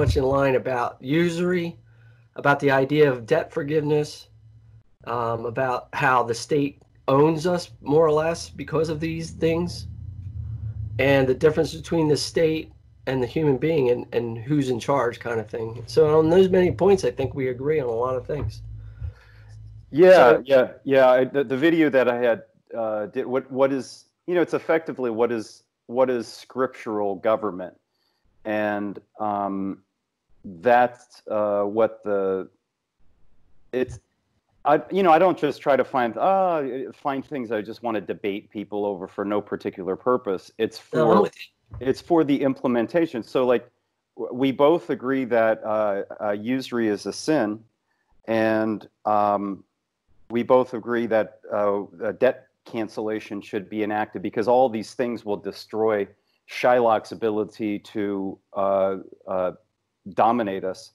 much in line about usury, about the idea of debt forgiveness, um, about how the state owns us more or less because of these things, and the difference between the state and the human being and, and who's in charge kind of thing. So on those many points, I think we agree on a lot of things. Yeah, so, yeah, yeah. I, the, the video that I had uh, did what what is you know it's effectively what is what is scriptural government, and um, that's uh, what the it's I, you know, I don't just try to find uh, find things I just want to debate people over for no particular purpose. It's for no, it's for the implementation. So, like, we both agree that uh, uh, usury is a sin, and um, we both agree that uh, debt cancellation should be enacted because all these things will destroy Shylock's ability to uh, uh, dominate us.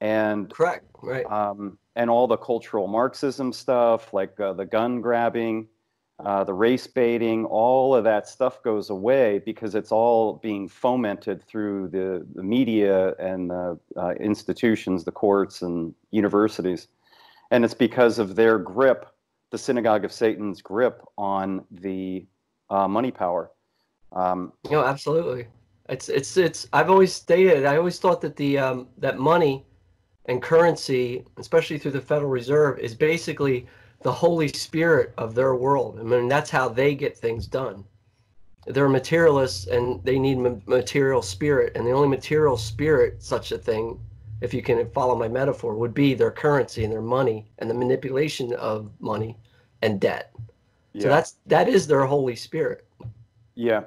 And correct, right. Um, and all the cultural Marxism stuff, like uh, the gun grabbing, uh, the race baiting, all of that stuff goes away because it's all being fomented through the, the media and the uh, institutions, the courts and universities. And it's because of their grip, the synagogue of Satan's grip on the uh, money power. Um, no, absolutely. It's it's it's. I've always stated. I always thought that the um, that money and currency, especially through the Federal Reserve, is basically the Holy Spirit of their world. I mean, that's how they get things done. They're materialists and they need material spirit. And the only material spirit, such a thing, if you can follow my metaphor, would be their currency and their money and the manipulation of money and debt. Yeah. So that's that is their Holy Spirit. Yeah.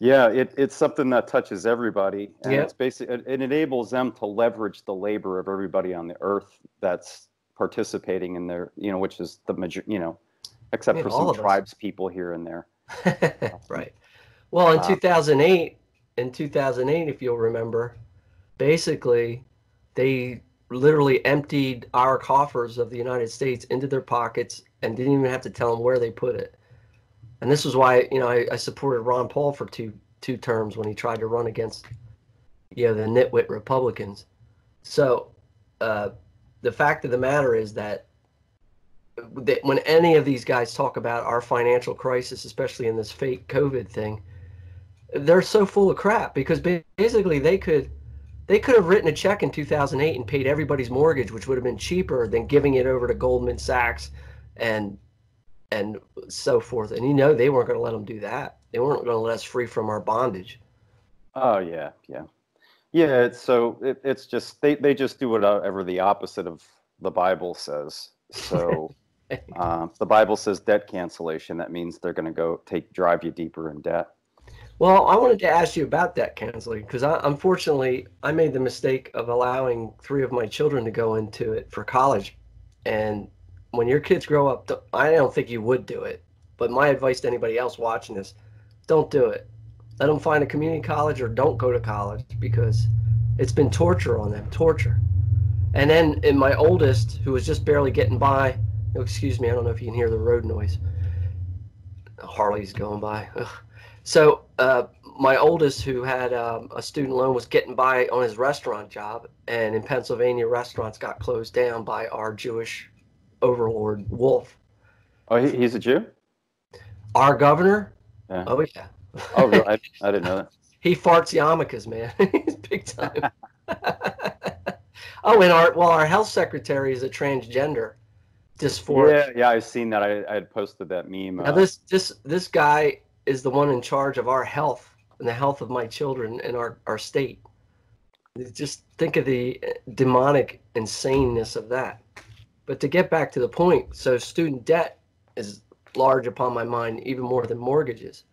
Yeah, it, it's something that touches everybody, and yeah. it's basic. It, it enables them to leverage the labor of everybody on the earth that's participating in their, you know, which is the major, you know, except for some tribes us. people here and there. right. Well, in uh, 2008, in 2008, if you'll remember, basically, they literally emptied our coffers of the United States into their pockets and didn't even have to tell them where they put it. And this was why, you know, I, I supported Ron Paul for two two terms when he tried to run against, you know, the nitwit Republicans. So, uh, the fact of the matter is that, that when any of these guys talk about our financial crisis, especially in this fake COVID thing, they're so full of crap because basically they could they could have written a check in 2008 and paid everybody's mortgage, which would have been cheaper than giving it over to Goldman Sachs and and so forth. And you know they weren't going to let them do that. They weren't going to let us free from our bondage. Oh yeah, yeah. Yeah, it's so it, it's just they, they just do whatever the opposite of the Bible says. So uh, the Bible says debt cancellation. That means they're going to go take drive you deeper in debt. Well, I wanted to ask you about debt canceling because unfortunately I made the mistake of allowing three of my children to go into it for college, and when your kids grow up, I don't think you would do it. But my advice to anybody else watching this, don't do it let them find a community college or don't go to college because it's been torture on them, torture. And then in my oldest, who was just barely getting by, oh, excuse me, I don't know if you can hear the road noise. Harley's going by. Ugh. So uh, my oldest, who had um, a student loan, was getting by on his restaurant job, and in Pennsylvania, restaurants got closed down by our Jewish overlord Wolf. Oh, he's a Jew. Our governor. Yeah. Oh yeah. oh, really? I, I didn't know that. he farts yarmulkes, man. He's big time. oh, and our well, our health secretary is a transgender. Dysphoria. Yeah, yeah, I've seen that. I, I had posted that meme. Now uh, this this this guy is the one in charge of our health and the health of my children and our our state. Just think of the demonic insaneness of that. But to get back to the point, so student debt is large upon my mind, even more than mortgages.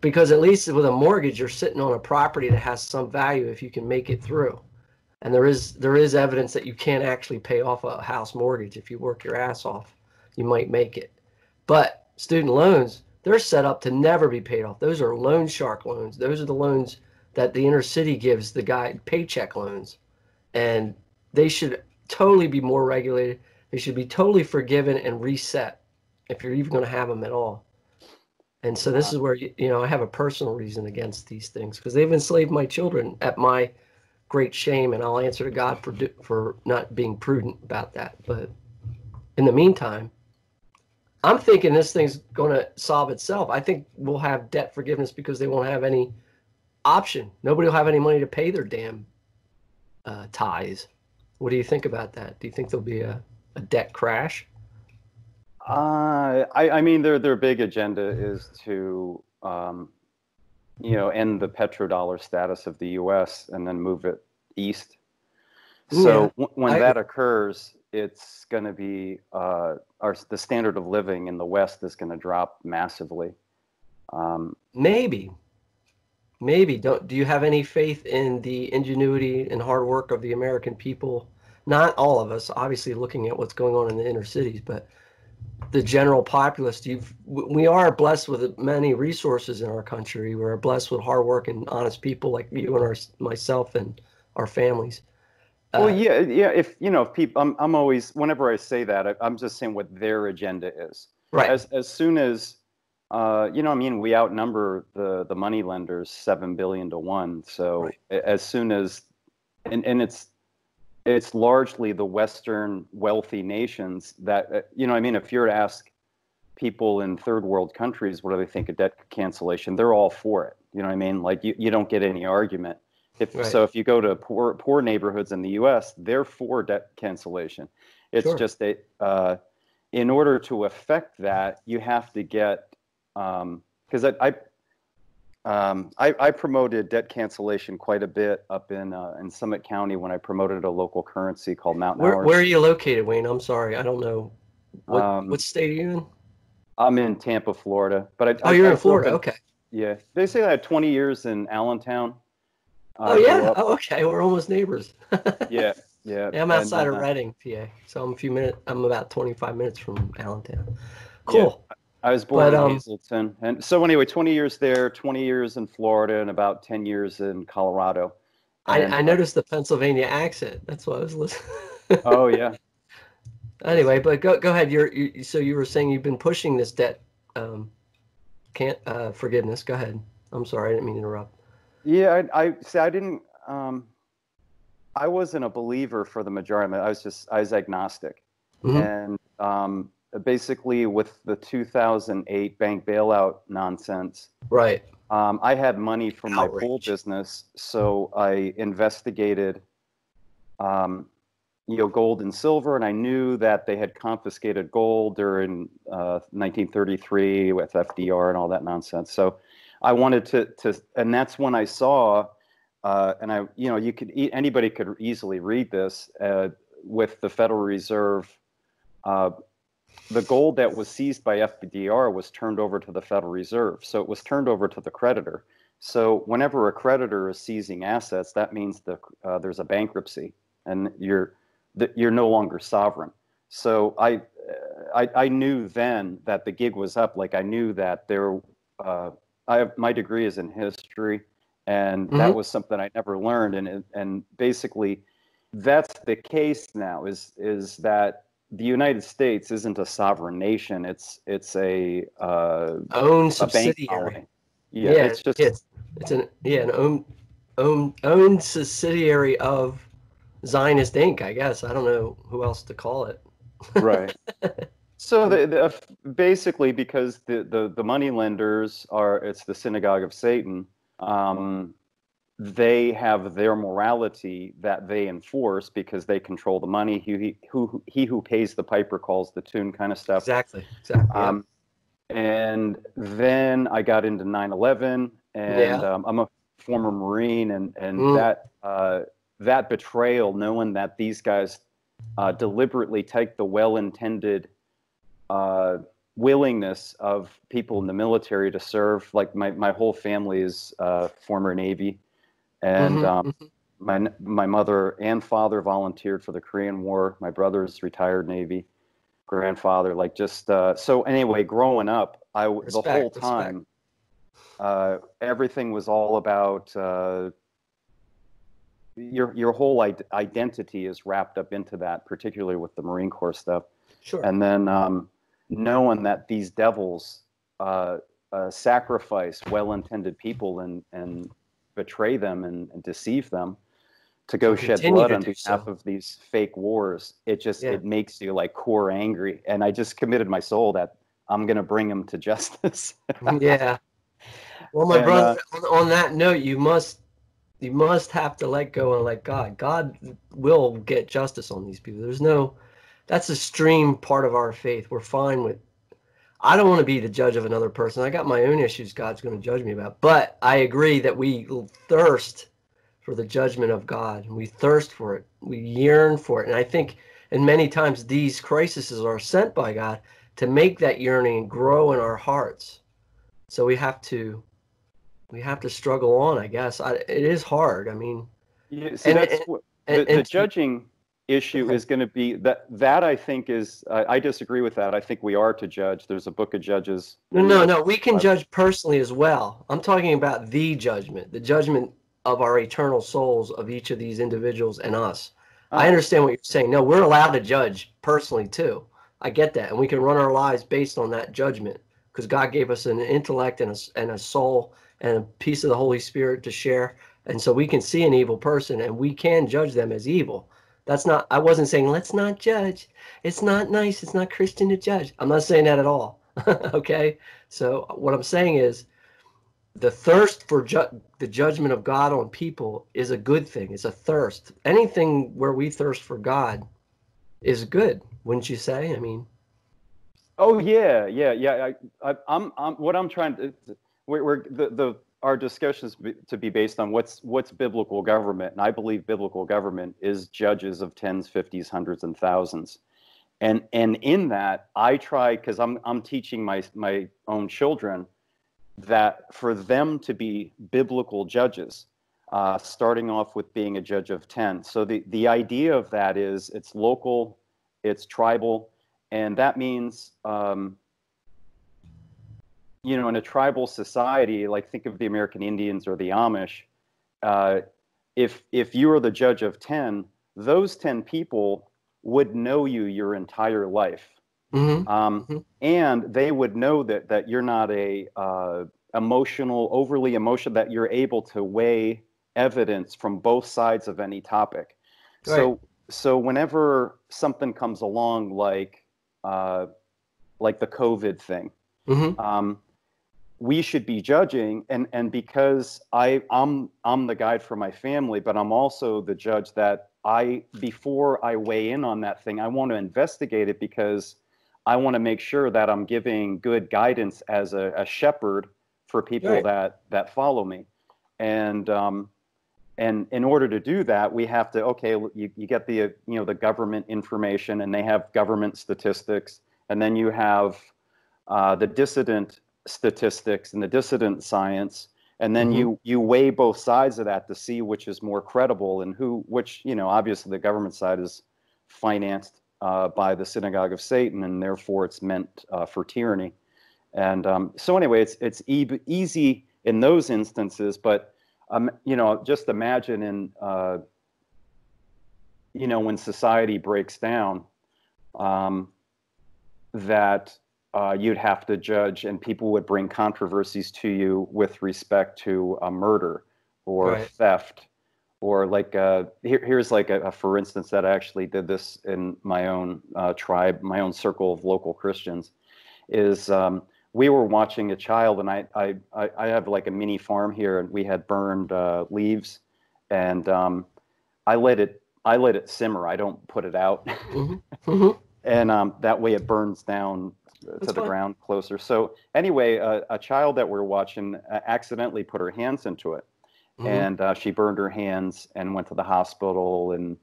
Because at least with a mortgage you're sitting on a property that has some value if you can make it through. And there is there is evidence that you can't actually pay off a house mortgage. If you work your ass off you might make it. But student loans they're set up to never be paid off. Those are loan shark loans. Those are the loans that the inner city gives the guy paycheck loans. And they should totally be more regulated they should be totally forgiven and reset if you're even going to have them at all and so this is where you know I have a personal reason against these things because they've enslaved my children at my great shame, and I'll answer to God for for not being prudent about that. But in the meantime, I'm thinking this thing's going to solve itself. I think we'll have debt forgiveness because they won't have any option. Nobody will have any money to pay their damn uh, ties. What do you think about that? Do you think there'll be a, a debt crash? Uh, I, I mean, their their big agenda is to, um, you know, end the petrodollar status of the U.S. and then move it east. So yeah, w- when I, that occurs, it's going to be uh, our the standard of living in the West is going to drop massively. Um, maybe, maybe. Don't do you have any faith in the ingenuity and hard work of the American people? Not all of us, obviously, looking at what's going on in the inner cities, but the general populace. You've we are blessed with many resources in our country. We're blessed with hard work and honest people like you and our myself and our families well, uh, yeah, yeah. If you know, if people, I'm, I'm always whenever I say that, I, am just saying what their agenda is. Right. As as soon as, uh, you know, I mean, we outnumber the the money lenders seven billion to one. So right. as soon as, and and it's it's largely the Western wealthy nations that uh, you know. I mean, if you're to ask people in third world countries what do they think of debt cancellation, they're all for it. You know what I mean? Like you, you don't get any argument. If right. so, if you go to poor poor neighborhoods in the U.S., they're for debt cancellation. It's sure. just that uh, in order to affect that, you have to get because um, I I, um, I, I promoted debt cancellation quite a bit up in uh, in Summit County when I promoted a local currency called Mountain where, Where are you located, Wayne? I'm sorry, I don't know. What, um, what state are you in? I'm in Tampa, Florida. But I, oh, I, you're I in Florida. Okay. Yeah, they say I had 20 years in Allentown. Oh yeah. Oh okay. We're almost neighbors. yeah. Yeah. yeah. I'm outside and, uh, of Reading, PA. So I'm a few minutes. I'm about 25 minutes from Allentown. Cool. Yeah. I was born but, in um, Hazleton, and so anyway, 20 years there, 20 years in Florida, and about 10 years in Colorado. I, I noticed the Pennsylvania accent. That's why I was listening. oh yeah. Anyway, but go go ahead. You're you, so you were saying you've been pushing this debt um, can't uh, forgiveness. Go ahead. I'm sorry, I didn't mean to interrupt. Yeah, I, I see. I didn't. Um, I wasn't a believer for the majority. I was just I was agnostic, mm-hmm. and um, basically with the 2008 bank bailout nonsense. Right. Um, I had money from Outrage. my pool business, so I investigated, um, you know, gold and silver, and I knew that they had confiscated gold during uh, 1933 with FDR and all that nonsense. So I wanted to to, and that's when I saw, uh, and I, you know, you could anybody could easily read this uh, with the Federal Reserve. The gold that was seized by FDR was turned over to the Federal Reserve, so it was turned over to the creditor. So whenever a creditor is seizing assets, that means the, uh, there's a bankruptcy, and you're that you're no longer sovereign. So I, I, I knew then that the gig was up. Like I knew that there uh, I have my degree is in history, and mm-hmm. that was something I never learned. And and basically, that's the case now. Is is that the United States isn't a sovereign nation. It's it's a uh, own subsidiary. Yeah, yeah, it's just it's, it's an yeah an own own own subsidiary of Zionist Inc. I guess I don't know who else to call it. right. So the, the, basically, because the, the, the money lenders are it's the synagogue of Satan. Um, they have their morality that they enforce because they control the money. He who he who pays the piper calls the tune, kind of stuff. Exactly. Exactly. Um, and then I got into 9/11, and yeah. um, I'm a former Marine, and and mm. that uh, that betrayal, knowing that these guys uh, deliberately take the well-intended uh, willingness of people in the military to serve. Like my, my whole family is uh, former Navy, and mm-hmm, um, mm-hmm. my my mother and father volunteered for the Korean War. My brother's retired Navy, grandfather. Like just uh, so. Anyway, growing up, I respect, the whole time, uh, everything was all about. Uh, your your whole identity is wrapped up into that, particularly with the Marine Corps stuff. Sure. And then um, knowing that these devils uh, uh, sacrifice well-intended people and and betray them and, and, deceive them to go To shed blood on behalf so. of these fake wars. It just Yeah. it makes you like core angry. And I just committed my soul that I'm gonna bring them to justice. yeah. Well, my And, brother, uh, on, on that note, you must you must have to let go and let God. God will get justice on these people. There's no that's a stream part of our faith. We're fine with I don't want to be the judge of another person. I got my own issues God's going to judge me about. But I agree that we thirst for the judgment of God. We thirst for it. We yearn for it. And I think and many times these crises are sent by God to make that yearning grow in our hearts. So we have to we have to struggle on, I guess. I, it is hard. I mean, Yeah, see, And- that's and- what, the, the and to- judging issue Okay. is going to be that that I think is I, I disagree with that. I think we are to judge. There's a book of Judges. no, no, no. We can But- judge personally as well. I'm talking about the judgment, the judgment of our eternal souls of each of these individuals and us. I Uh, understand what you're saying. No, we're allowed to judge personally too. I get that, and we can run our lives based on that judgment because God gave us an intellect and a, and a soul and a piece of the Holy Spirit to share, and so we can see an evil person and we can judge them as evil. That's not. I wasn't saying let's not judge. It's not nice. It's not Christian to judge. I'm not saying that at all. okay. So what I'm saying is, the thirst for ju- the judgment of God on people is a good thing. It's a thirst. Anything where we thirst for God is good, wouldn't you say? I mean, Oh yeah, yeah, yeah. I, I, I'm, I'm, what I'm trying to, we're, we're the, the, our discussions to be based on what's, what's biblical government, and I believe biblical government is judges of tens, fifties, hundreds, and thousands, and and in that I try because I'm, I'm teaching my my own children that for them to be biblical judges, uh, starting off with being a judge of ten. So the the idea of that is it's local, it's tribal and that means um, you know in a tribal society like think of the american indians or the amish uh, if if you are the judge of 10 those 10 people would know you your entire life. Mhm, um, Mhm. and they would know that that you're not a uh, emotional overly emotional that you're able to weigh evidence from both sides of any topic. So so whenever something comes along like uh, like the covid thing mhm, um, we should be judging and and because i i'm i'm the guide for my family but i'm also the judge that i before i weigh in on that thing i want to investigate it because i want to make sure that i'm giving good guidance as a, a shepherd for people Right. that that follow me and um and in order to do that we have to okay you, you get the you know the government information and they have government statistics and then you have uh, the dissident statistics and the dissident science and then Mhm. you you weigh both sides of that to see which is more credible and who which you know obviously the government side is financed uh, by the synagogue of satan and therefore it's meant uh, for tyranny and um, so anyway it's it's e- easy in those instances but um, you know just imagine in uh, you know when society breaks down um, that uh, you'd have to judge and people would bring controversies to you with respect to a murder or Right. theft or like uh, here, here's like a, a for instance that I actually did this in my own uh, tribe my own circle of local Christians is um, we were watching a child and I, I, I have like a mini farm here and we had burned uh, leaves and um, I let it I let it simmer I don't put it out mhm, mhm. And um, that way it burns down to That's the fine. ground closer. So anyway, uh, a child that we're watching uh, accidentally put her hands into it, Mhm. and uh, she burned her hands and went to the hospital. And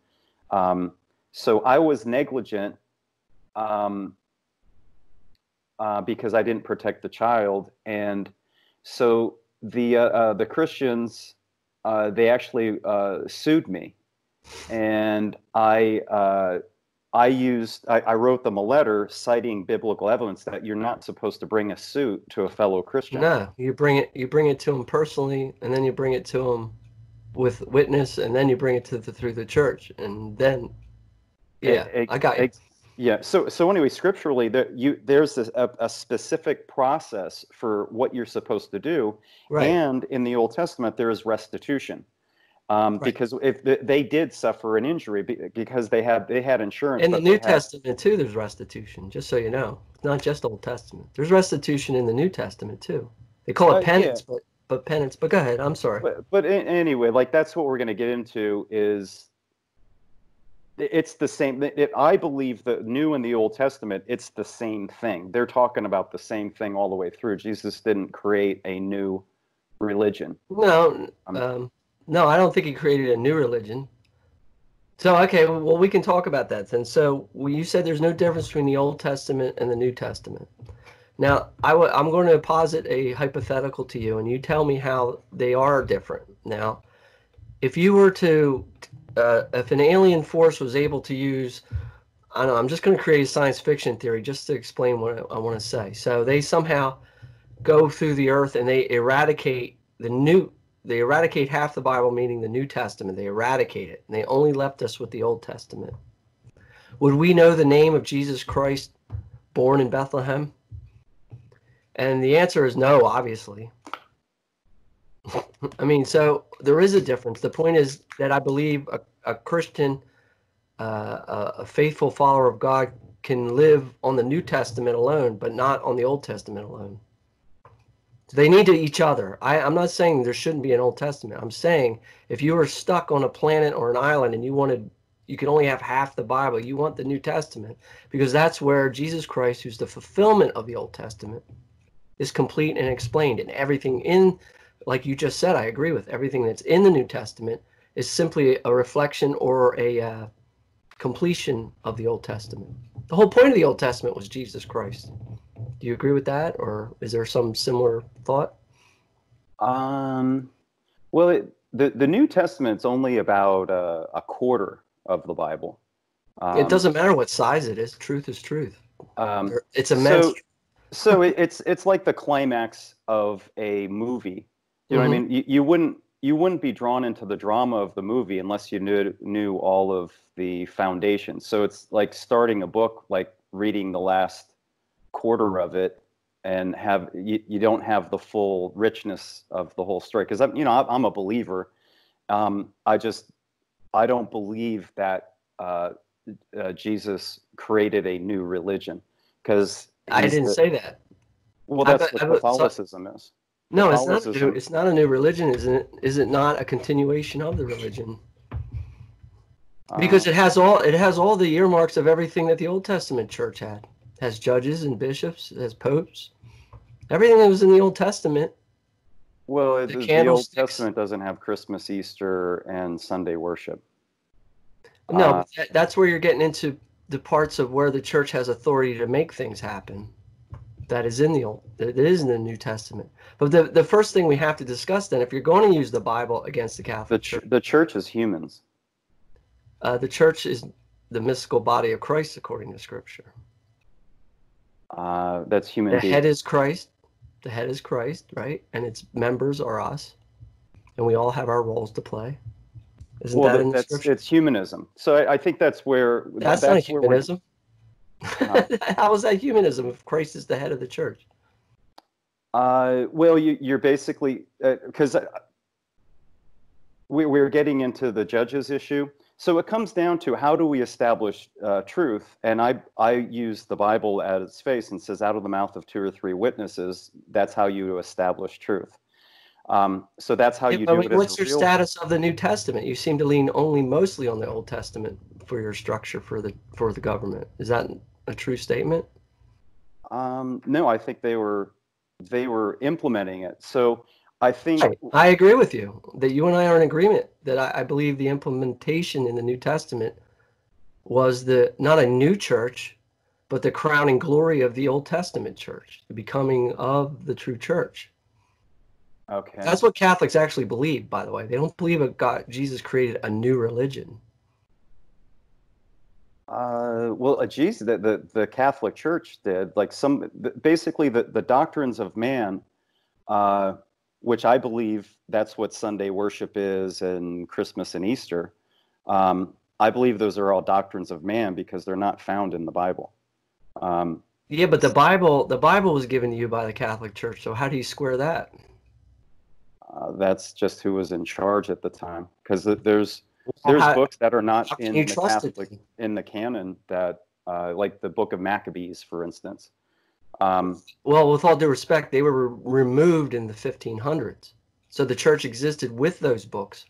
um, so I was negligent um, uh, because I didn't protect the child, and so the uh, uh, the Christians uh, they actually uh, sued me, and I. I used, I, I wrote them a letter citing biblical evidence that you're not supposed to bring a suit to a fellow Christian. No, you bring it. You bring it to them personally, and then you bring it to them with witness, and then you bring it to the through the church, and then yeah, Ex- I got ex- yeah. So, so anyway, scripturally, there, you, there's a, a, a specific process for what you're supposed to do. Right. And in the Old Testament, there is restitution. Um, Right. because if th- they did suffer an injury because they had they had insurance. In the New they had- Testament too, there's restitution. Just so you know, it's not just Old Testament. There's restitution in the New Testament too. They call Uh, it penance, but but penance. But go ahead. I'm sorry. but but anyway, like that's what we're going to get into is it's the same. It, it- I believe the New and the Old Testament, it's the same thing. They're talking about the same thing all the way through. Jesus didn't create a new religion. No, um, no, I don't think he created a new religion. So okay, well we can talk about that then. So well, you said there's no difference between the Old Testament and the New Testament. Now I w- I'm going to posit a hypothetical to you, and you tell me how they are different. Now, if you were to, uh, if an alien force was able to use, I don't know, I'm just going to create a science fiction theory just to explain what I, I want to say. So they somehow go through the earth and they eradicate the new they eradicate half the bible meaning the new testament. They eradicate it and they only left us with the old testament. Would we know the name of jesus christ born in bethlehem? And the answer is no obviously. I mean so there is a difference. The point is that i believe a, a christian uh, a, faithful follower of god can live on the new testament alone but not on the old testament alone they need to each other. I, I'm not saying there shouldn't be an Old Testament. I'm saying if you were stuck on a planet or an island and you wanted, you could only have half the Bible, you want the New Testament because that's where Jesus Christ, who's the fulfillment of the Old Testament, is complete and explained. And everything in, like you just said, I agree with everything that's in the New Testament is simply a reflection or a uh, completion of the Old Testament. The whole point of the Old Testament was Jesus Christ. Do you agree with that, or is there some similar thought? Um, well, it, the the New Testament's only about uh, a quarter of the Bible. Um, it doesn't matter what size it is. Truth is truth. Um, it's immense. so, so it, it's it's like the climax of a movie. You know what I mean? You, you wouldn't you wouldn't be drawn into the drama of the movie unless you knew knew all of the foundations. So it's like starting a book, like reading the last quarter of it, and have you, you don't have the full richness of the whole story. Because I'm you know I'm, a believer. Um, I just I don't believe that uh, uh, Jesus created a new religion because I didn't say that. well, I that's bet- I what bet- so- Catholicism is. No, it's not. A new, it's not a new religion, isn't it? Is it not a continuation of the religion? Because Um, it has all. It has all the earmarks of everything that the Old Testament church had. Has judges and bishops. Has popes. Everything that was in the Old Testament. well, it, the the, Old Testament doesn't have Christmas, Easter, and Sunday worship. No, Uh, that, that's where you're getting into the parts of where the church has authority to make things happen. That is in the old. That is in the New Testament. But the the first thing we have to discuss then, if you're going to use the Bible against the The Catholic ch- Church, the church is humans. uh, the church is the mystical body of Christ according to Scripture. Uh, that's human The beings. head is Christ. The head is Christ, right? And its members are us, and we all have our roles to play. Isn't well, that that- that's it's humanism. So I, I think that's where That's, that- not that's where we're- humanism. How is that humanism if Christ is the head of the church? Uh, well, you, you're basically because uh, we, we're getting into the judges issue. So it comes down to how do we establish uh, truth? And I I use the Bible at its face and says, out of the mouth of two or three witnesses, that's how you establish truth. Um, so that's how you do it. what's your status of the New Testament? You seem to lean only mostly on the Old Testament for your structure for the for the government. Is that a true statement? Um, no, I think they were they were implementing it. So I think. I agree with you that you and I are in agreement that I, I believe the implementation in the New Testament was the not a new church, but the crowning glory of the Old Testament church, the becoming of the true church. okay. That's what Catholics actually believe, by the way. They don't believe that God Jesus created a new religion. Uh, well, uh, geez, the, the the Catholic Church did like some basically the the doctrines of man, uh, which I believe that's what Sunday worship is and Christmas and Easter. Um, I believe those are all doctrines of man because they're not found in the Bible. Um, Yeah, but the Bible the Bible was given to you by the Catholic Church, so how do you square that? Uh, that's just who was in charge at the time. Because there's there's how, books that are not in the Catholic in the canon that, uh, like the Book of Maccabees, for instance. Um, well, with all due respect, they were re- removed in the 1500s. So the church existed with those books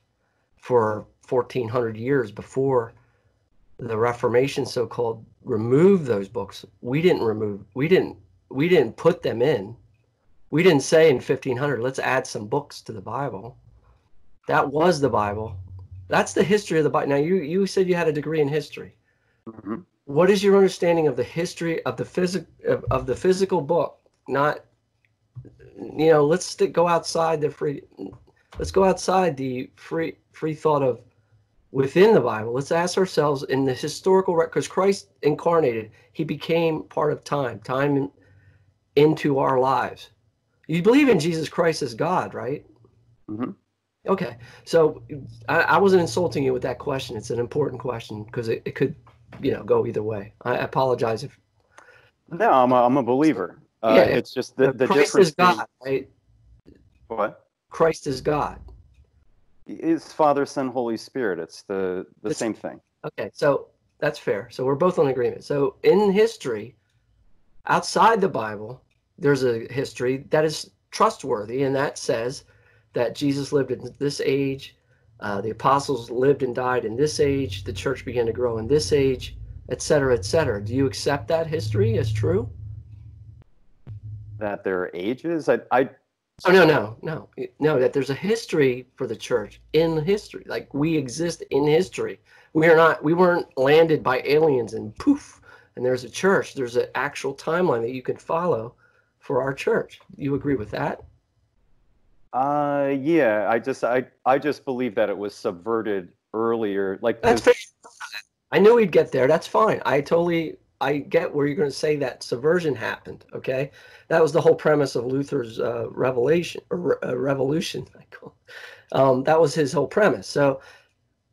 for 1400 years before the Reformation, so-called, removed those books. We didn't remove. We didn't. We didn't put them in. We didn't say in 1500, let's add some books to the Bible. That was the Bible. That's the history of the Bible. Now, you you said you had a degree in history. Mm-hmm. What is your understanding of the history of the physic of, of the physical book? Not, you know, let's stick, go outside the free. Let's go outside the free free thought of within the Bible. Let's ask ourselves in the historical record, because Christ incarnated, he became part of time, time in, into our lives. You believe in Jesus Christ as God, right? Mm-hmm. Okay, so I, I, wasn't insulting you with that question. It's an important question because it, it could, you know, go either way. I apologize if. No, I'm a, I'm a believer. Uh, yeah, it's just the, the Christ difference. is God, right? What? Christ is God. Is Father, Son, Holy Spirit. It's the the it's, same thing. Okay, so that's fair. So we're both on agreement. So in history, outside the Bible, there's a history that is trustworthy, and that says that Jesus lived in this age, uh, the apostles lived and died in this age, the church began to grow in this age, etc., etc. Do you accept that history as true? That there are ages? I, I Oh no, no, no, no. That there's a history for the church in history. Like we exist in history. We are not. We weren't landed by aliens and poof. And there's a church. There's an actual timeline that you can follow for our church. You agree with that? Uh, yeah. I just, I, I just believe that it was subverted earlier. Like that's fair. I knew we'd get there. That's fine. I totally, I get where you're going to say that subversion happened. Okay, that was the whole premise of Luther's uh, revelation or uh, revolution. I call. Um, that was his whole premise. So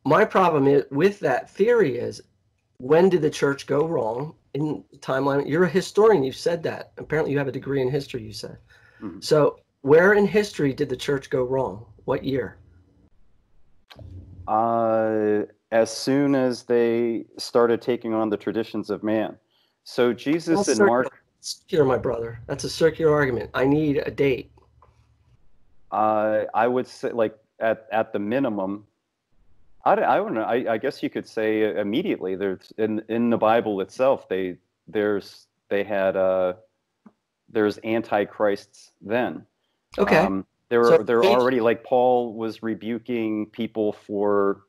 my problem is, with that theory is when did the church go wrong in timeline. You're a historian. You've said that. Apparently, you have a degree in history. You said. Mm-hmm. So, where in history did the church go wrong? What year? Uh, as soon as they started taking on the traditions of man. So Jesus and Mark. Circular, my brother. That's a circular argument. I need a date. Uh, I would say, like at at the minimum, I, I don't know. I, I guess you could say immediately. There's in in the Bible itself. They there's they had uh there's antichrists then. Okay. Um, there were so, there were already like Paul was rebuking people for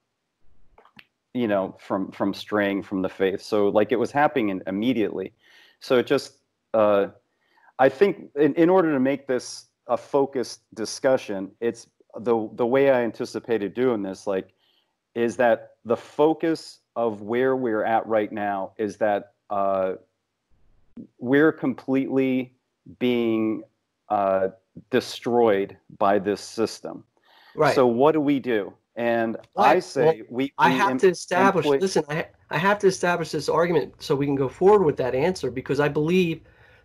you know from from straying from the faith. So like it was happening immediately. So it just uh, I think in, in order to make this a focused discussion, it's the the way I anticipated doing this like is that the focus of where we're at right now is that uh, we're completely being uh, destroyed by this system. Right. So what do we do? And right. I say well, we, we. I have to establish. Listen, I I have to establish this argument so we can go forward with that answer because I believe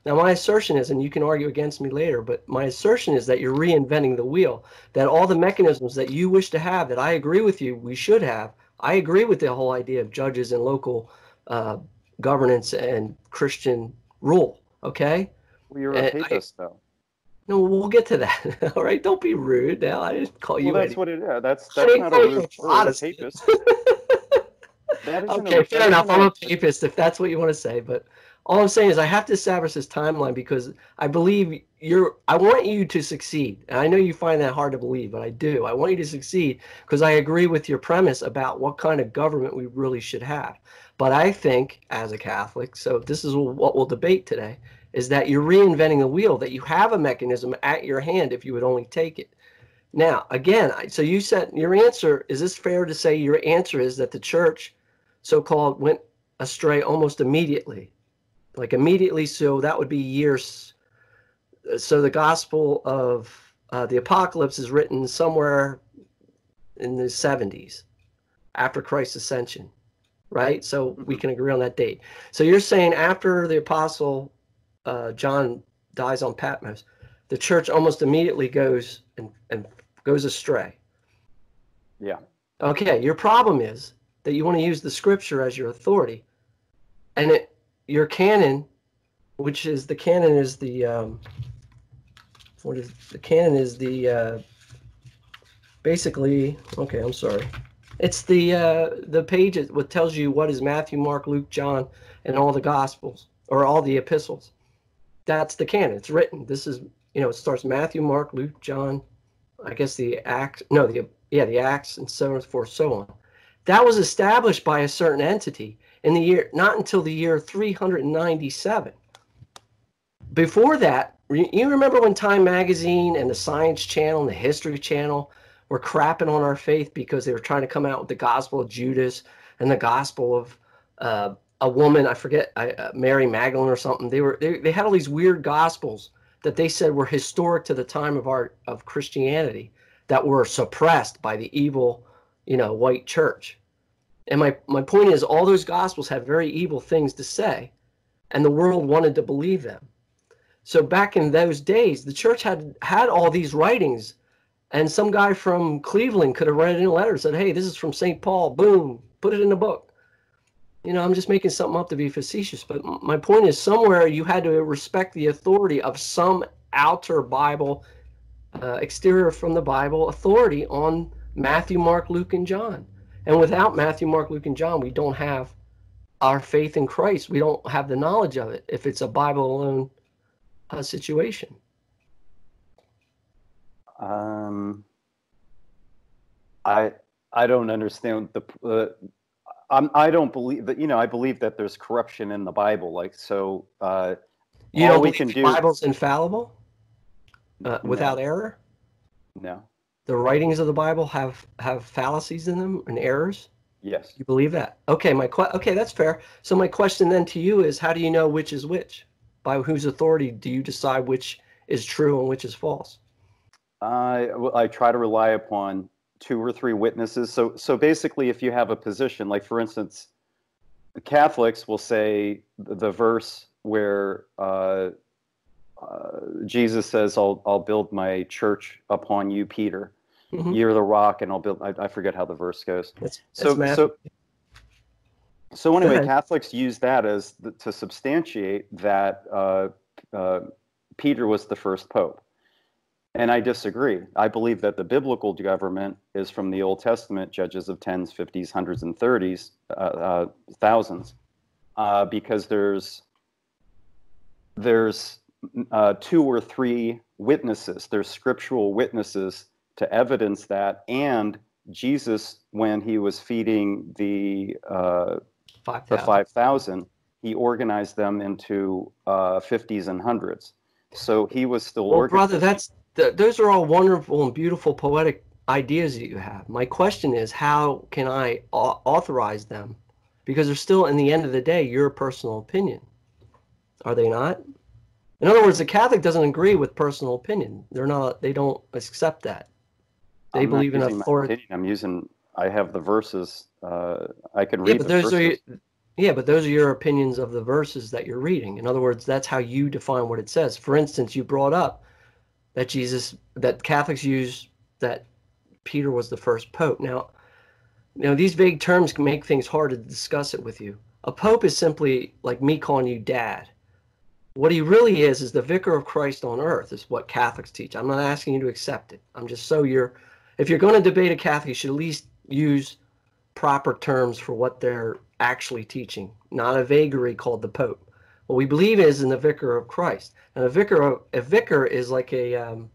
now, my assertion is, and you can argue against me later, but my assertion is that you're reinventing the wheel, that all the mechanisms that you wish to have, that I agree with you, we should have. I agree with the whole idea of judges and local uh, governance and Christian rule. Okay? Well, you're a papist, I, though. No, we'll get to that. all right, don't be rude. Now I didn't call you. That's any. what it is. That's that's not a rude word. A papist. okay, fair enough. I'm a papist if that's what you want to say, but all I'm saying is I have to establish this timeline because I believe you're I want you to succeed. And I know you find that hard to believe, but I do. I want you to succeed because I agree with your premise about what kind of government we really should have. But I think as a Catholic, so this is what we'll debate today, is that you're reinventing the wheel, that you have a mechanism at your hand if you would only take it. Now, again, so you said your answer is this fair to say your answer is that the church so called went astray almost immediately like immediately. So that would be years. So the Gospel of uh, the Apocalypse is written somewhere in the 70s after Christ's ascension, right? So we can agree on that date. So you're saying after the Apostle uh, John dies on Patmos, the church almost immediately goes and, and goes astray. Yeah. Okay, your problem is that you want to use the scripture as your authority, and it your canon, which is the canon is the um, what is the canon is the uh, basically okay. I'm sorry. It's the uh, the page that tells you what is Matthew, Mark, Luke, John, and all the Gospels or all the epistles. That's the canon. It's written. This is you know it starts Matthew, Mark, Luke, John. I guess the Acts. No, the yeah the Acts and so forth, so on. That was established by a certain entity in the year not until the year 397. Before that, you remember when Time Magazine and the Science Channel and the History Channel were crapping on our faith because they were trying to come out with the Gospel of Judas and the Gospel of uh, a woman, I forget, uh, Mary Magdalene or something. They were they, they had all these weird Gospels that they said were historic to the time of our of Christianity that were suppressed by the evil, you know, white church. And my my point is, all those Gospels have very evil things to say, and the world wanted to believe them. So back in those days, the church had had all these writings and some guy from Cleveland could have read it in a letter and said, hey, this is from St. Paul. Boom, put it in the book. You know, I'm just making something up to be facetious. But my point is, somewhere you had to respect the authority of some outer Bible, uh, exterior from the Bible authority on Matthew, Mark, Luke, and John. And without Matthew, Mark, Luke, and John, we don't have our faith in Christ. We don't have the knowledge of it if it's a Bible alone uh, situation. Um, I I don't understand the. Uh, I'm, I don't believe that. You know, I believe that there's corruption in the Bible. Like so. Uh, you don't we can the do, Bible's infallible, uh, without no. error. No. The writings of the Bible have have fallacies in them and errors. Yes. You believe that? Okay, my que- okay, that's fair. So my question then to you is, how do you know which is which? By whose authority do you decide which is true and which is false? I, I try to rely upon two or three witnesses. So, so basically, if you have a position, like for instance, the Catholics will say the, the verse where uh, uh, Jesus says, "I'll I'll build my church upon you, Peter. Mm-hmm. You're the rock, and I'll build." I, I forget how the verse goes. That's, so, that's so, so anyway, Catholics use that as the, to substantiate that uh, uh, Peter was the first pope. And I disagree. I believe that the biblical government is from the Old Testament, judges of tens, fifties, hundreds, and thirties, uh, uh, thousands, uh, because there's there's uh, two or three witnesses. There's scriptural witnesses to evidence that, and Jesus, when he was feeding the 5, uh, the five thousand, he organized them into uh, fifties and hundreds. So he was still. Well, brother, that's th- those are all wonderful and beautiful poetic ideas that you have. My question is, how can I authorize them? Because they're still, in the end of the day, your personal opinion. Are they not? In other words, the Catholic doesn't agree with personal opinion. They're not. They don't accept that. They I'm believe in authority. I'm using. I have the verses. Uh, I can read. Yeah, but those verses. are. Yeah, but those are your opinions of the verses that you're reading. In other words, that's how you define what it says. For instance, you brought up that Jesus that Catholics use that Peter was the first pope. Now, you know these vague terms can make things hard to discuss it with you. A pope is simply like me calling you dad. What he really is is the vicar of Christ on earth is what Catholics teach. I'm not asking you to accept it. I'm just so you're if you're going to debate a Catholic, you should at least use proper terms for what they're actually teaching, not a vagary called the pope. What we believe is in the vicar of Christ. And a vicar, a vicar is like a um,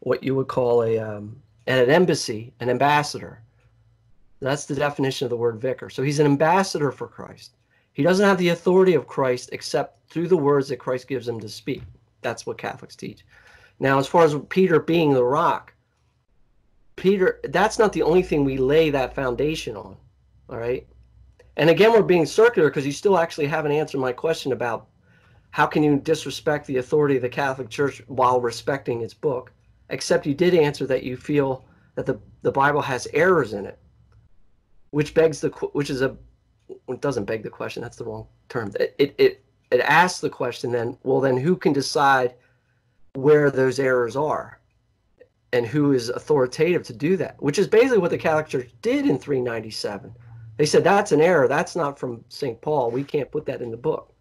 what you would call a um, an embassy, an ambassador. That's the definition of the word vicar. So he's an ambassador for Christ. He doesn't have the authority of Christ except through the words that Christ gives him to speak. That's what Catholics teach. Now, as far as Peter being the rock, Peter, that's not the only thing we lay that foundation on. All right. And again, we're being circular because you still actually haven't answered my question about how can you disrespect the authority of the Catholic Church while respecting its book? Except you did answer that you feel that the, the Bible has errors in it, which begs the which is a it doesn't beg the question. That's the wrong term. It it it, it asks the question then. Well, then who can decide where those errors are? and who is authoritative to do that, which is basically what the Catholic Church did in 397. They said that's an error. That's not from St. Paul. We can't put that in the book.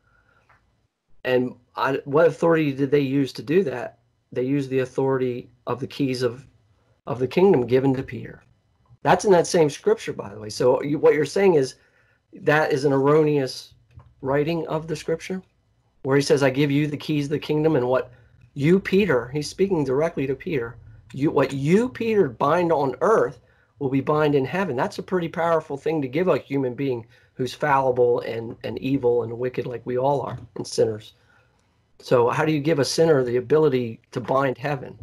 And I, what authority did they use to do that? They used the authority of the keys of, of the kingdom given to Peter. That's in that same scripture, by the way. So you, what you're saying is that is an erroneous writing of the scripture, where he says, "I give you the keys of the kingdom," and what you, Peter, he's speaking directly to Peter. You, what you, Peter, bind on earth will be bind in heaven. That's a pretty powerful thing to give a human being who's fallible and, and evil and wicked like we all are and sinners. So how do you give a sinner the ability to bind heaven?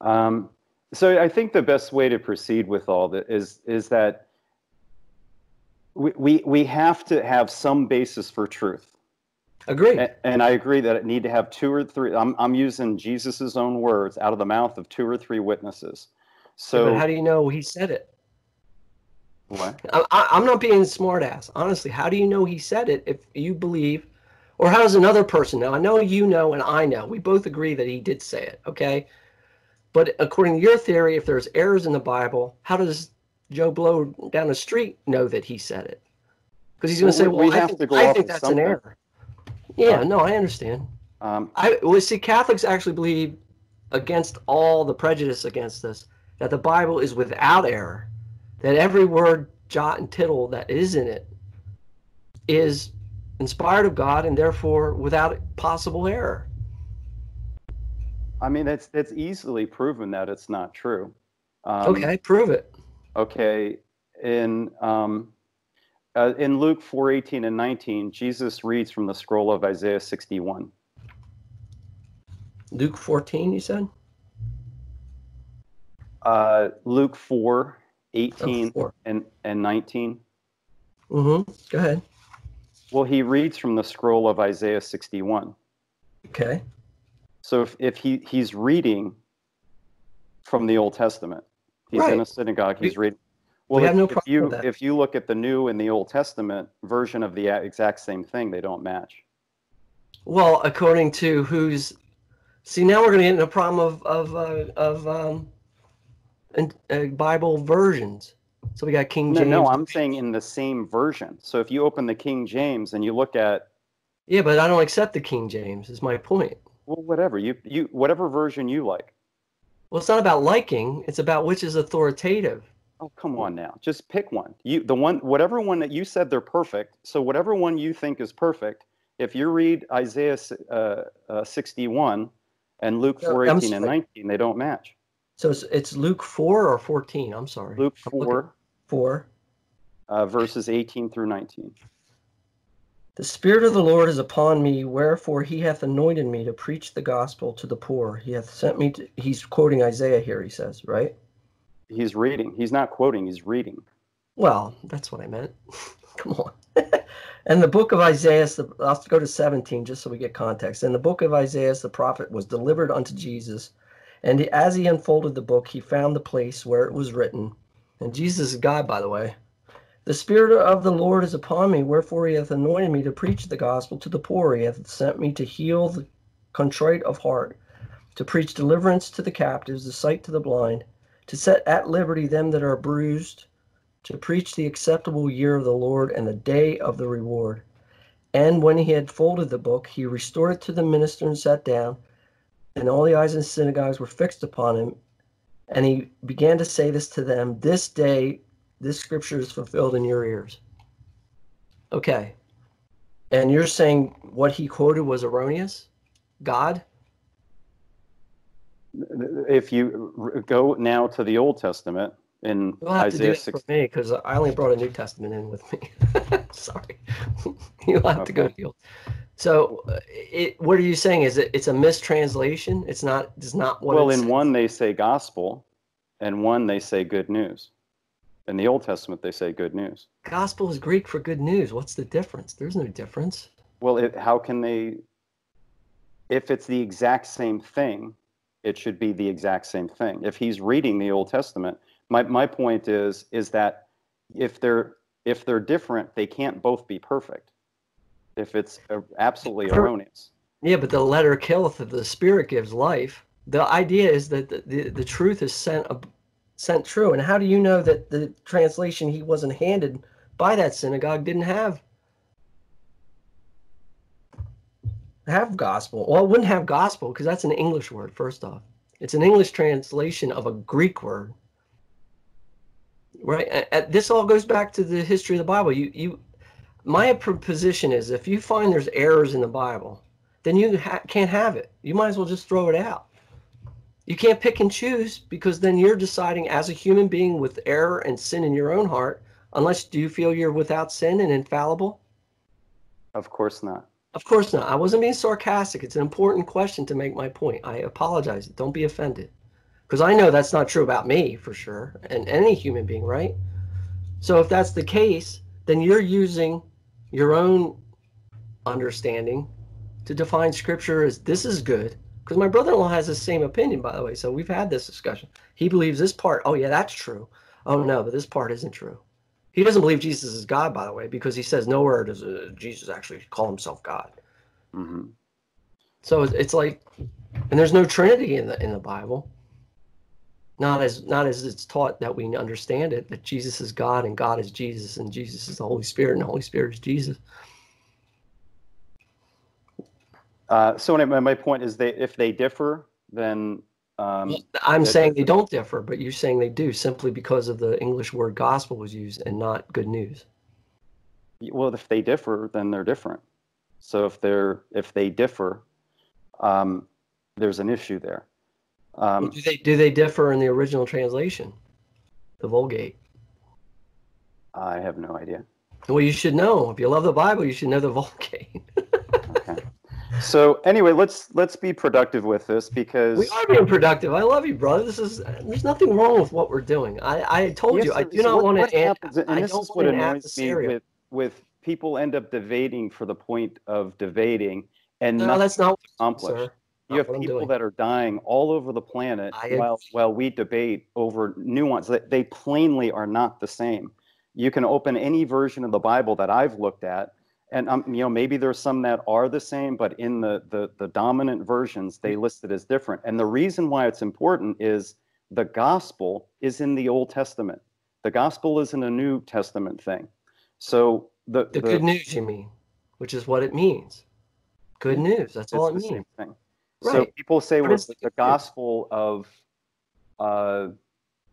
Um, so I think the best way to proceed with all that is is that we, we, we have to have some basis for truth. Agree. And, and I agree that it need to have two or three. I'm, I'm using Jesus's own words out of the mouth of two or three witnesses. So but how do you know he said it? What? I, I'm not being smartass. Honestly, how do you know he said it if you believe, or how does another person know? I know you know and I know. We both agree that he did say it, okay? But according to your theory, if there's errors in the Bible, how does Joe Blow down the street know that he said it? Because he's going to Well, say, "Well, we I have think, to go I off think that's an error." Yeah, Uh, no, I understand. Um, I well, see, Catholics actually believe, against all the prejudice against us, that the Bible is without error, that every word, jot, and tittle that is in it is inspired of God and therefore without possible error. I mean, it's it's easily proven that it's not true. Um, okay, prove it. Okay. In um, uh, in Luke four eighteen and nineteen, Jesus reads from the scroll of Isaiah sixty one. Luke 14, you said? Uh, Luke 4, 18 Oh, four. and, and 19. Mm-hmm. Go ahead. Well, he reads from the scroll of Isaiah 61. Okay. So if, if he, he's reading from the Old Testament, he's in a synagogue, he's reading. Well, we if, have no if you with that. if you look at the New and the Old Testament version of the exact same thing, they don't match. Well, according to who's see now we're going to get into a problem of of uh, of um, and, uh, Bible versions. So we got King No, James. no, I'm saying in the same version. So if you open the King James and you look at Yeah, but I don't accept the King James. Is my point. well, whatever you you whatever version you like. Well, it's not about liking. It's about which is authoritative. Oh, come on now. Just pick one. You the one whatever one that you said they're perfect. So whatever one you think is perfect. If you read Isaiah uh, uh, 61 and Luke No, 4, 18 and 19, they don't match. So it's, it's Luke four or fourteen. I'm sorry. Luke 4 four. uh, verses 18 through 19. The Spirit of the Lord is upon me, wherefore he hath anointed me to preach the gospel to the poor. He hath sent me to, he's quoting Isaiah here, he says, right? He's reading. He's not quoting, he's reading. Well, that's what I meant. Come on. and the book of Isaiah, I'll go to 17 just so we get context. And the book of Isaiah, the prophet, was delivered unto Jesus. And as he unfolded the book, he found the place where it was written. And Jesus is God, by the way. The Spirit of the Lord is upon me, wherefore he hath anointed me to preach the gospel to the poor. He hath sent me to heal the contrite of heart, to preach deliverance to the captives, the sight to the blind, to set at liberty them that are bruised, to preach the acceptable year of the Lord and the day of the reward. And when he had folded the book, he restored it to the minister and sat down. And all the eyes in the synagogues were fixed upon him. And he began to say this to them This day, this scripture is fulfilled in your ears. Okay. And you're saying what he quoted was erroneous? God? If you go now to the Old Testament in You'll have to do Isaiah it 6, for me because I only brought a New Testament in with me. Sorry, you'll have to go to the old. So, uh, it, what are you saying? Is it it's a mistranslation? It's not. It's not what. well, in says? one they say gospel, and one they say good news. In the Old Testament, they say good news. gospel is Greek for good news. What's the difference? There's no difference. Well, it, how can they? If it's the exact same thing, it should be the exact same thing. If he's reading the Old Testament, my, my point is is that if they're if they're different, they can't both be perfect. If it's uh, absolutely erroneous. Yeah, but the letter killeth, the spirit gives life. The idea is that the, the, the truth is sent a, sent true. And how do you know that the translation he wasn't handed by that synagogue didn't have have gospel? Well, it wouldn't have gospel because that's an English word. First off, it's an English translation of a Greek word. Right. This all goes back to the history of the Bible. You you my position is if you find there's errors in the Bible, then you ha can't have it. You might as well just throw it out. You can't pick and choose because then you're deciding as a human being with error and sin in your own heart, unless do you feel you're without sin and infallible? Of course not. Of course not. I wasn't being sarcastic. It's an important question to make my point. I apologize. Don't be offended. Because I know that's not true about me for sure, and any human being, right? So if that's the case, then you're using your own understanding to define scripture as this is good because my brother-in-law has the same opinion by the way so we've had this discussion he believes this part oh yeah that's true oh no but this part isn't true he doesn't believe jesus is god by the way because he says nowhere does uh, jesus actually call himself god. Mm-hmm. so it's, it's like and there's no trinity in the in the bible. Not as not as it's taught that we understand it that jesus is god and god is jesus and jesus is the holy spirit and the holy spirit is jesus. Uh, so anyway, my point is that if they differ then um, i'm saying they don't differ but you're saying they do simply because of the english word gospel was used and not good news well if they differ then they're different so if they're if they differ um, there's an issue there um, do they do they differ in the original translation, the Vulgate? I have no idea. Well, you should know. If you love the Bible, you should know the Vulgate. So anyway, let's let's be productive with this because we are being productive. I love you, brother. This is there's nothing wrong with what we're doing. I I told yes, you I do so not what, want to. Happens, and I this is what annoys me with with people end up debating for the point of debating and no, that's not accomplished. Sir you have people that are dying all over the planet while while we debate over nuance that they plainly are not the same. You can open any version of the Bible that I've looked at, and um, you know maybe there's some that are the same, but in the, the the dominant versions they list it as different. And the reason why it's important is the gospel is in the Old Testament. The gospel isn't a New Testament thing. So the the, the good news, you mean, which is what it means. Good news. That's all it means. Right. So people say well, the gospel of uh,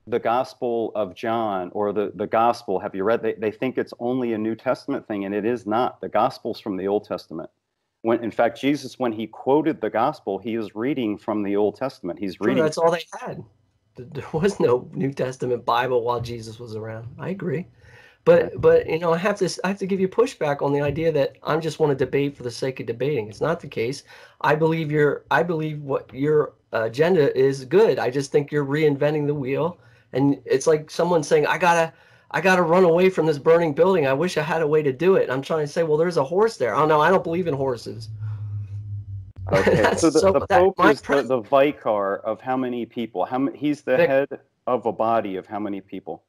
the gospel of John or the, the gospel, have you read? They, they think it's only a New Testament thing, and it is not. The gospel's from the Old Testament. When in fact Jesus, when he quoted the gospel, he is reading from the Old Testament. He's reading. that's all they had. There was no New Testament Bible while Jesus was around. I agree. But but you know, I have to I have to give you pushback on the idea that I'm just want to debate for the sake of debating. It's not the case. I believe your I believe what your agenda is good. I just think you're reinventing the wheel, and it's like someone saying, "I gotta." I got to run away from this burning building. I wish I had a way to do it. I'm trying to say, well, there's a horse there. Oh no, I don't believe in horses. Okay, so the, so the Pope that, is the, the, vicar of how many people? How many, he's the head of a body of how many people?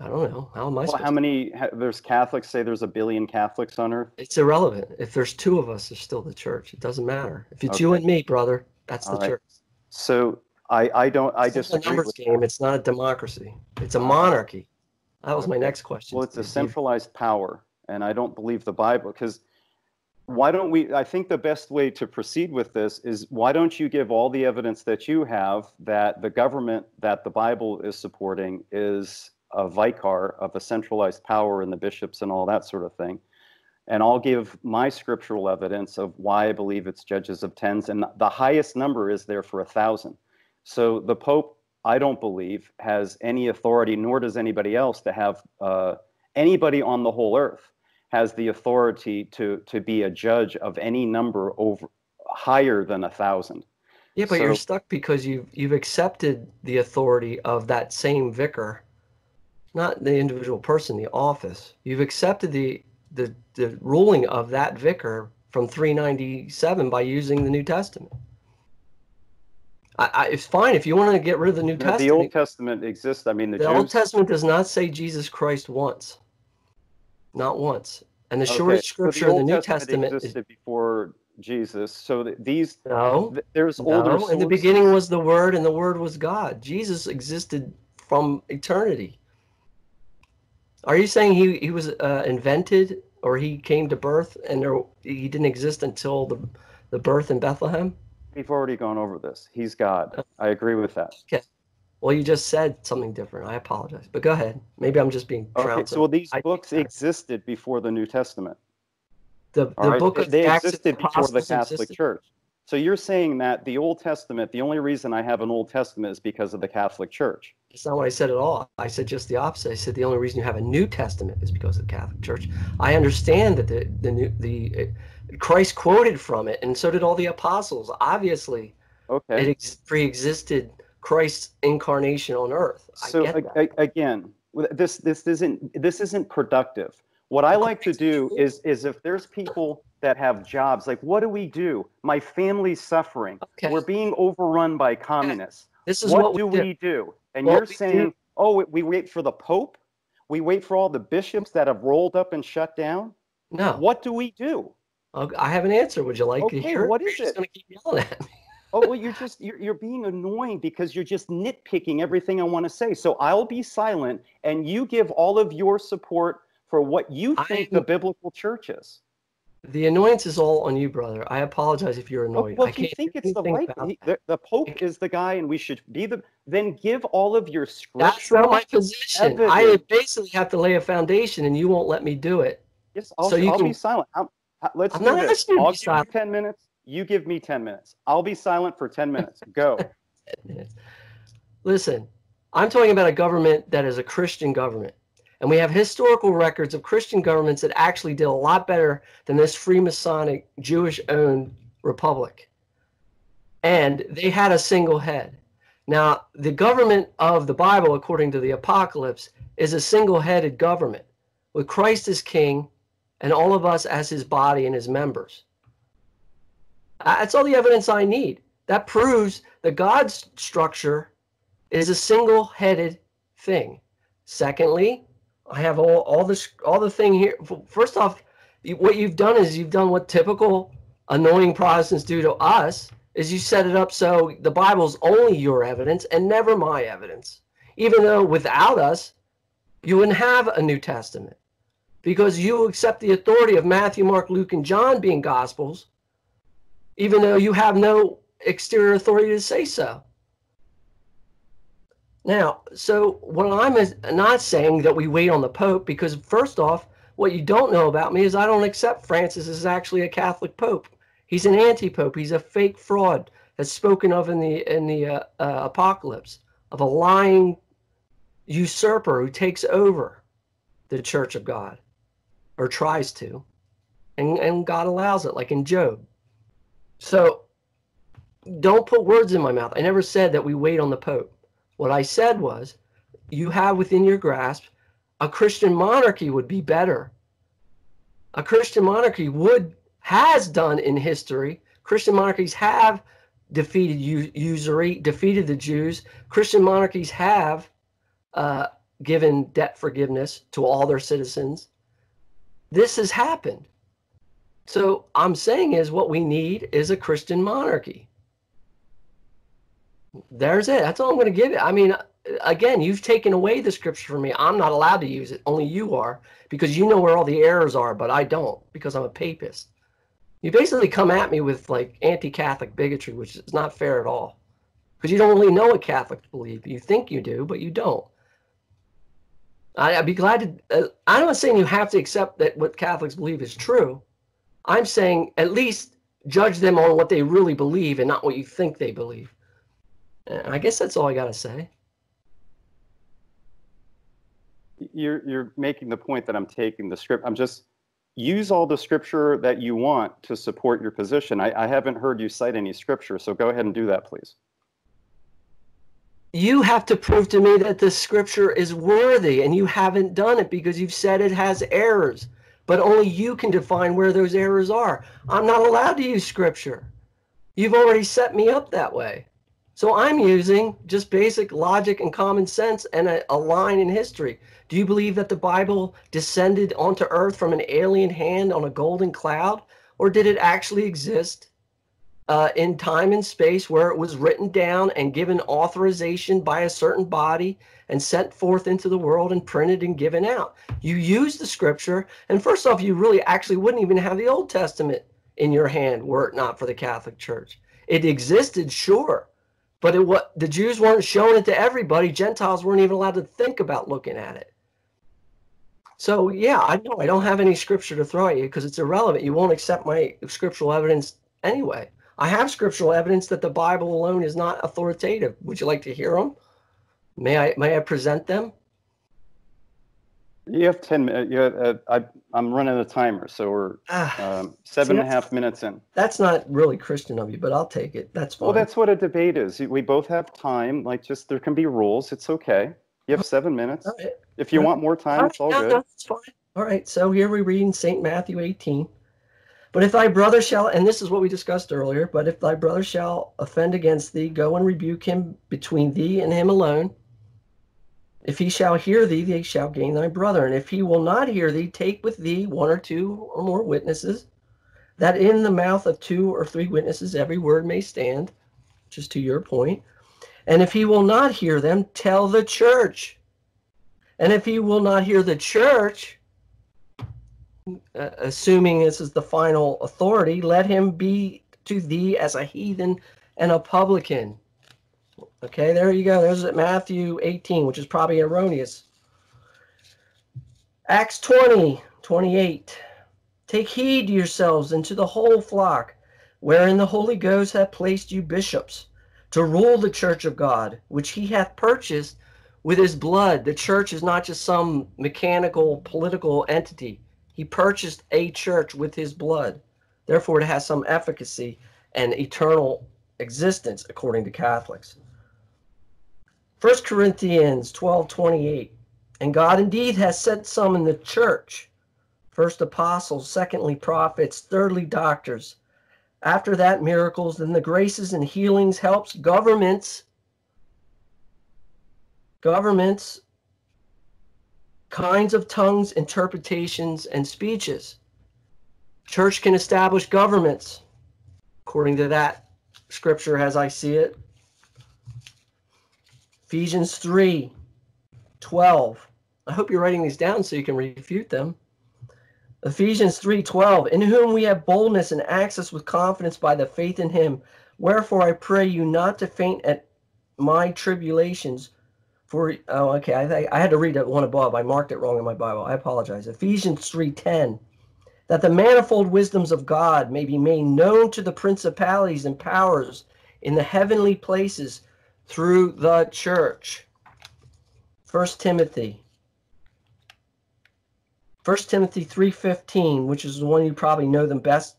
I don't know. How am I? Well, how many? There's Catholics say there's a billion Catholics on Earth. It's irrelevant. If there's two of us, there's still the church. It doesn't matter. If it's okay. you and me, brother, that's All the right. church. So I I don't I just a numbers game. It's not a democracy. It's a monarchy. That was my next question. Well, it's a centralized power, and I don't believe the Bible because why don't we i think the best way to proceed with this is why don't you give all the evidence that you have that the government that the bible is supporting is a vicar of a centralized power and the bishops and all that sort of thing. And I'll give my scriptural evidence of why I believe it's judges of tens. And the highest number is there for a thousand. So the Pope, I don't believe, has any authority, nor does anybody else, to have uh, anybody on the whole earth has the authority to, to be a judge of any number over higher than a thousand. Yeah, but so, you're stuck because you've you've accepted the authority of that same vicar not the individual person, the office. You've accepted the the, the ruling of that vicar from 397 by using the New Testament. I, I, it's fine if you want to get rid of the New no, Testament. The Old Testament exists. I mean, the, the Old Testament does not say Jesus Christ once, not once. And the okay. shortest scripture so the in the New Testament existed is, before Jesus. So these No, th- there's no. older. In the beginning was the Word, and the Word was God. Jesus existed from eternity. Are you saying he, he was uh, invented or he came to birth and there, he didn't exist until the, the birth in Bethlehem? We've already gone over this. He's God. I agree with that. Okay. Well, you just said something different. I apologize. But go ahead. Maybe I'm just being Okay, so well, these I books existed before the New Testament. the, the right, book They- of they existed before the Catholic existed? Church. So you're saying that the Old Testament, the only reason I have an Old Testament is because of the Catholic Church. That's not what I said at all. I said just the opposite. I said the only reason you have a New Testament is because of the Catholic Church. I understand that the the new the uh, Christ quoted from it, and so did all the apostles. Obviously, Okay. it ex- pre-existed Christ's incarnation on earth. I so a- again, this this isn't this isn't productive. What I like to do is is if there's people that have jobs, like what do we do? My family's suffering. Okay, We're being overrun by communists. this is what, what, do we we do? And Well, you're saying, do- oh, we- we wait for the Pope? We wait for all the bishops that have rolled up and shut down? No, What do we do? I'll- I have an answer. Would you like Okay, to hear? it? what is it? going to keep yelling at me. Oh, well, you're just you're, you're being annoying because you're just nitpicking everything I want to say. So I'll be silent, and you give all of your support for what you think the I'm- biblical church is. The annoyance is all on you, brother. I apologize if you're Oh, annoyed. well, if you think it's the right, he- the, the Pope is the guy, and we should be the. Then give all of your That's scriptural. not my position. I basically have to lay a foundation, and you won't let me do it. Yes, I'll, So you I'll can- be silent. I'm, let's I'm do not this. asking you to I'll give silent. you ten minutes. You give me ten minutes. I'll be silent for ten minutes. Go. Listen, I'm talking about a government that is a Christian government. And we have historical records of Christian governments that actually did a lot better than this Freemasonic Jewish owned republic. And they had a single head. Now, the government of the Bible, according to the Apocalypse, is a single headed government with Christ as king and all of us as his body and his members. That's all the evidence I need. That proves that God's structure is a single-headed thing. Secondly, I have all, all this all the thing here. First off, what you've done is you've done what typical annoying Protestants do to us is you set it up so the Bible's only your evidence and never my evidence. Even though without us, you wouldn't have a New Testament. Because you accept the authority of Matthew, Mark, Luke, and John being gospels, even though you have no exterior authority to say so. Now, so what I'm not saying that we wait on the Pope, because first off, what you don't know about me is I don't accept Francis as actually a Catholic Pope. He's an anti-pope. He's a fake fraud that's spoken of in the in the uh, uh, Apocalypse of a lying usurper who takes over the Church of God, or tries to, and and God allows it, like in Job. So, don't put words in my mouth. I never said that we wait on the Pope. What I said was, you have within your grasp a Christian monarchy would be better. A Christian monarchy would has done in history. Christian monarchies have defeated usury, defeated the Jews. Christian monarchies have uh, given debt forgiveness to all their citizens. This has happened. So I'm saying is what we need is a Christian monarchy. There's it. That's all I'm going to give it. I mean, again, you've taken away the scripture from me. I'm not allowed to use it. Only you are because you know where all the errors are, but I don't because I'm a papist. You basically come at me with like anti-Catholic bigotry, which is not fair at all. Because you don't really know what Catholics believe. You think you do, but you don't. I, I'd be glad to. Uh, I'm not saying you have to accept that what Catholics believe is true. I'm saying at least judge them on what they really believe and not what you think they believe. And I guess that's all I got to say. You're you're making the point that I'm taking the script. I'm just use all the scripture that you want to support your position. I, I haven't heard you cite any scripture, so go ahead and do that, please. You have to prove to me that the scripture is worthy, and you haven't done it because you've said it has errors. But only you can define where those errors are. I'm not allowed to use scripture. You've already set me up that way. So I'm using just basic logic and common sense and a, a line in history. Do you believe that the Bible descended onto earth from an alien hand on a golden cloud? or did it actually exist uh, in time and space where it was written down and given authorization by a certain body and sent forth into the world and printed and given out. You use the scripture, and first off, you really actually wouldn't even have the Old Testament in your hand were it not for the Catholic Church. It existed, sure, but it what the Jews weren't showing it to everybody. Gentiles weren't even allowed to think about looking at it. So yeah, I know I don't have any scripture to throw at you because it's irrelevant. You won't accept my scriptural evidence anyway. I have scriptural evidence that the Bible alone is not authoritative. Would you like to hear them? May I may I present them? You have ten minutes. You uh, I, I'm running a timer, so we're ah, um, seven see, and a half minutes in. That's not really Christian of you, but I'll take it. That's fine. Well, that's what a debate is. We both have time. Like, just there can be rules. It's okay. You have seven minutes. Right. If you all want more time, all right. it's all no, good. No, it's fine. All right. So here we read in St. Matthew 18. But if thy brother shall, and this is what we discussed earlier, but if thy brother shall offend against thee, go and rebuke him between thee and him alone. If he shall hear thee, they shall gain thy brother. And if he will not hear thee, take with thee one or two or more witnesses, that in the mouth of two or three witnesses every word may stand, just to your point. And if he will not hear them, tell the church. And if he will not hear the church, Uh, assuming this is the final authority, let him be to thee as a heathen and a publican. Okay, there you go. There's Matthew 18, which is probably erroneous. Acts 20, 28. Take heed yourselves and to the whole flock, wherein the Holy Ghost hath placed you bishops, to rule the church of God, which he hath purchased with his blood. The church is not just some mechanical political entity. He purchased a church with his blood. Therefore, it has some efficacy and eternal existence, according to Catholics. 1 Corinthians 12 28. And God indeed has set some in the church first apostles, secondly prophets, thirdly doctors. After that, miracles, then the graces and healings, helps, governments, governments, kinds of tongues, interpretations, and speeches. Church can establish governments, according to that scripture as I see it. Ephesians 3 12. I hope you're writing these down so you can refute them. Ephesians 3:12 In whom we have boldness and access with confidence by the faith in him wherefore I pray you not to faint at my tribulations for oh okay I I had to read that one above I marked it wrong in my Bible I apologize. Ephesians 3:10 that the manifold wisdoms of God may be made known to the principalities and powers in the heavenly places through the church. First Timothy. First Timothy 3:15 which is the one you probably know them best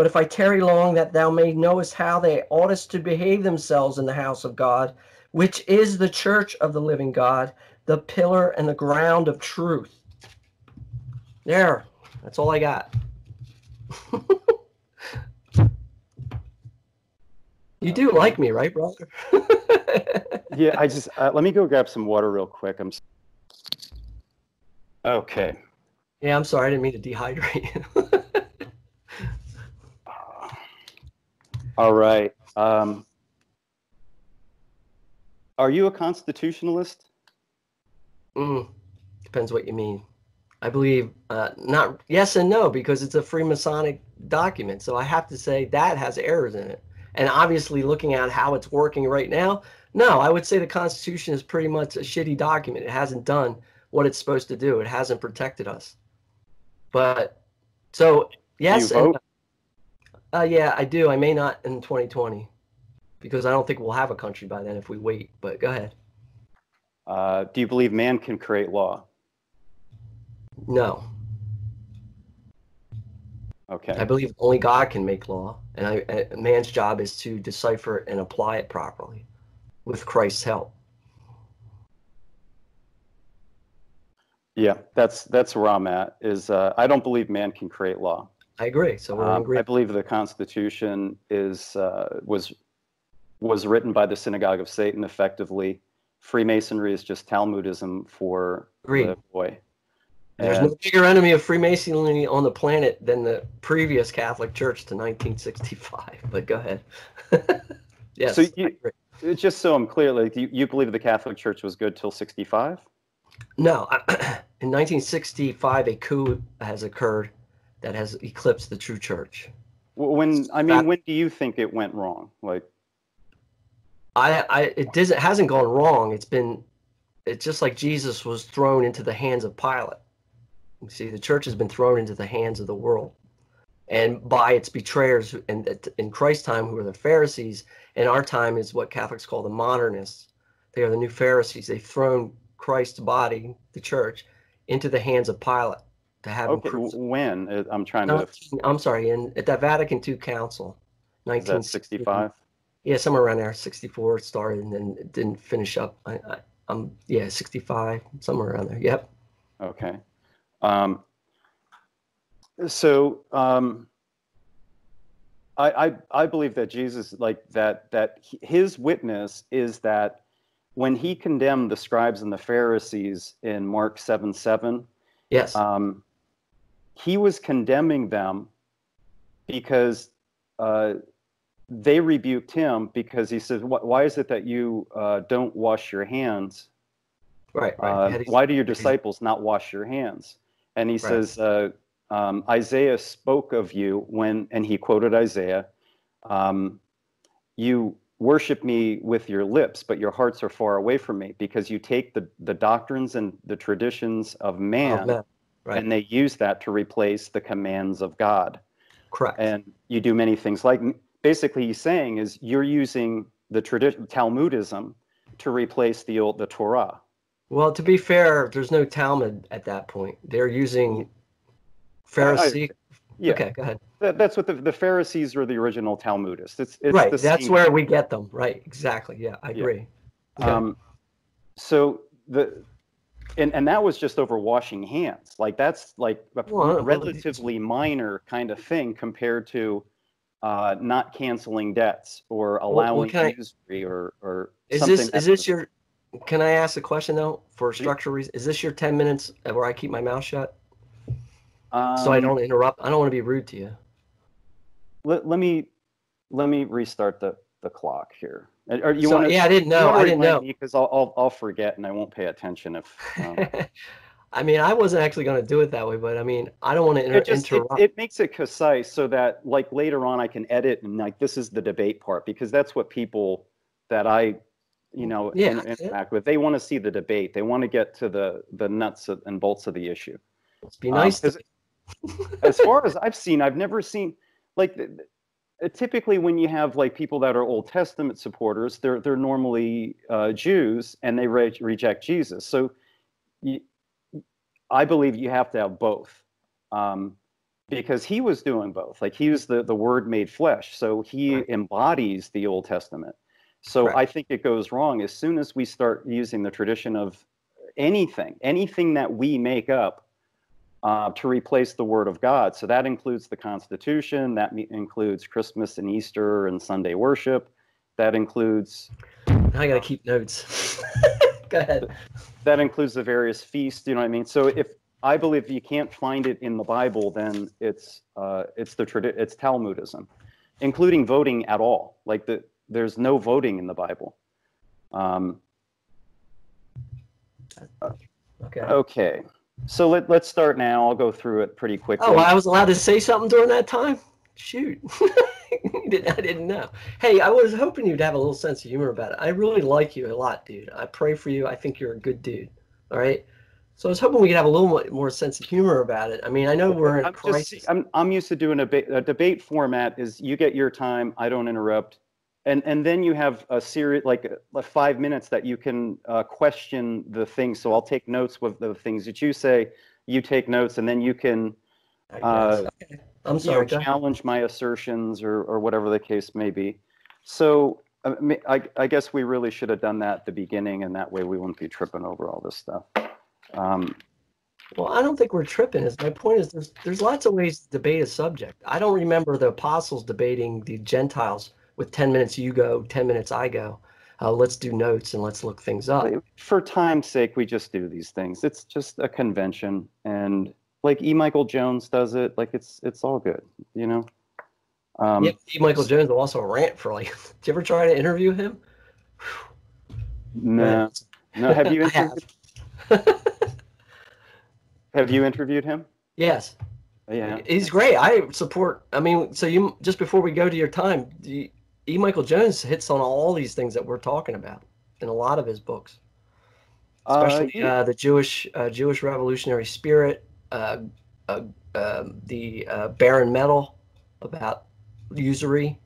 but if I tarry long that thou may knowest how they oughtest to behave themselves in the house of God which is the church of the living God, the pillar and the ground of truth. There, that's all I got. you do like me, right, brother? yeah, I just uh, let me go grab some water real quick. I'm okay. Yeah, I'm sorry. I didn't mean to dehydrate you. all right. Um, are you a constitutionalist? Mm, depends what you mean. I believe uh, not yes and no because it's a Freemasonic document. So I have to say that has errors in it. And obviously, looking at how it's working right now, no, I would say the Constitution is pretty much a shitty document. It hasn't done what it's supposed to do. It hasn't protected us. But so yes, and, uh, yeah, I do. I may not in 2020 because I don't think we'll have a country by then if we wait. But go ahead. Uh, do you believe man can create law? No. Okay. I believe only God can make law, and I, man's job is to decipher it and apply it properly with Christ's help. Yeah, that's that's where I'm at. Is uh, I don't believe man can create law. I agree. So we're um, I believe the Constitution is uh, was was written by the Synagogue of Satan effectively. Freemasonry is just Talmudism for Agreed. the boy. There's And- no bigger enemy of Freemasonry on the planet than the previous Catholic Church to 1965. But go ahead. yes. So you- agree. Just so I'm clear, like you, you believe the Catholic Church was good till 65? No, in 1965, a coup has occurred that has eclipsed the true church. When I mean, That- when do you think it went wrong? Like, I, I, it doesn't hasn't gone wrong. It's been, it's just like Jesus was thrown into the hands of Pilate. You see, the church has been thrown into the hands of the world, and by its betrayers. And in, in Christ's time, who were the Pharisees, and our time is what Catholics call the modernists. They are the new Pharisees. They've thrown Christ's body, the church, into the hands of Pilate to have okay, crucified. when? Uh, I'm trying to. I'm sorry, in at that Vatican II Council, 1965. Yeah, somewhere around there. 64 started and then it didn't finish up. I, I, um, yeah, 65, somewhere around there. Yep. Okay. Um, so um, I, I I believe that Jesus like that that his witness is that when he condemned the scribes and the Pharisees in Mark seven seven, Yes. um, he was condemning them because uh, they rebuked him because he says, "Why is it that you uh, don't wash your hands right. Right. uh, why do your disciples not wash your hands? And he Right. says, uh, um, Isaiah spoke of you when, and he quoted Isaiah, um, you worship me with your lips, but your hearts are far away from me because you take the, the doctrines and the traditions of oh, man man. Right. and they use that to replace the commands of God. Correct. And you do many things like basically he's saying is you're using the tradition Talmudism to replace the old the Torah. well, to be fair, there's no Talmud at that point. They're using Pharisee. Yeah. Okay, go ahead. That, that's what the, the Pharisees were the original Talmudists. It's, it's right. That's where we get them. Right. Exactly. Yeah, I Yeah. agree. Okay. Um, so the and and that was just over washing hands. Like that's like a Well, relatively minor kind of thing compared to uh, not canceling debts or allowing I- usury or or Is something this is this your? Can I ask a question though? For structural reasons, is this your ten minutes where I keep my mouth shut so I Um, don't interrupt? I don't want to be rude to you. Let, let me let me restart the the clock here. Or you So, want yeah, I didn't know. I didn't know. because I'll, I'll I'll forget and I won't pay attention if. Um, I mean, I wasn't actually going to do it that way, but I mean, I don't want to inter- it just it, interrupt. it makes it concise so that like later on I can edit and like this is the debate part because that's what people that I you know Yeah, yeah. interact with they want to see the debate they want to get to the the nuts of- and bolts of the issue Let's be Um, nice. 'cause as far as I've seen I've never seen like typically when you have like people that are Old Testament supporters they're they're normally uh, Jews and they re- reject Jesus so you, I believe you have to have both um, because he was doing both. Like he was the the Word made flesh, so he Right. embodies the Old Testament. So Correct. I think it goes wrong as soon as we start using the tradition of anything, anything that we make up uh, to replace the Word of God. So that includes the Constitution. That me- includes Christmas and Easter and Sunday worship. That includes Now I got to keep notes. Go ahead. that includes the various feasts you know what i mean so if i believe you can't find it in the bible then it's uh, it's the tradi- it's talmudism including voting at all like the there's no voting in the bible um, Okay. okay so let, let's start now i'll go through it pretty quickly Oh, I was allowed to say something during that time? Shoot. I didn't know. Hey, I was hoping you'd have a little sense of humor about it. I really like you a lot, dude. I pray for you. I think you're a good dude. All right. So I was hoping we could have a little more sense of humor about it. I mean, I know we're in I'm, crisis. just, I'm, I'm used to doing a, a debate format is you get your time i don't interrupt and and then you have a series like uh, like five minutes that you can uh, question the things so i'll take notes with the things that you say you take notes and then you can uh. Okay. I'm know, sorry. ahead. challenge my assertions or, or whatever the case may be so I, I, I guess we really should have done that at the beginning and that way we wouldn't be tripping over all this stuff um, Well, I don't think we're tripping. Is my point is there's there's lots of ways to debate a subject. I don't remember the apostles debating the Gentiles with 10 minutes you go, 10 minutes I go. uh, let's do notes and let's look things up. For time's sake, we just do these things. It's just a convention, and like E. Michael Jones does it. Like it's it's all good, you know. Um, yeah, E. Michael Jones will also rant for like. Did you ever try to interview him? No, no. Have you interviewed? have. have you interviewed him? Yes. Yeah. He's great. I support. I mean, so you just before we go to your time, you, E. Michael Jones hits on all these things that we're talking about in a lot of his books, especially uh, yeah. uh, the Jewish uh, Jewish revolutionary spirit, uh, uh, um, the uh, barren metal about usury.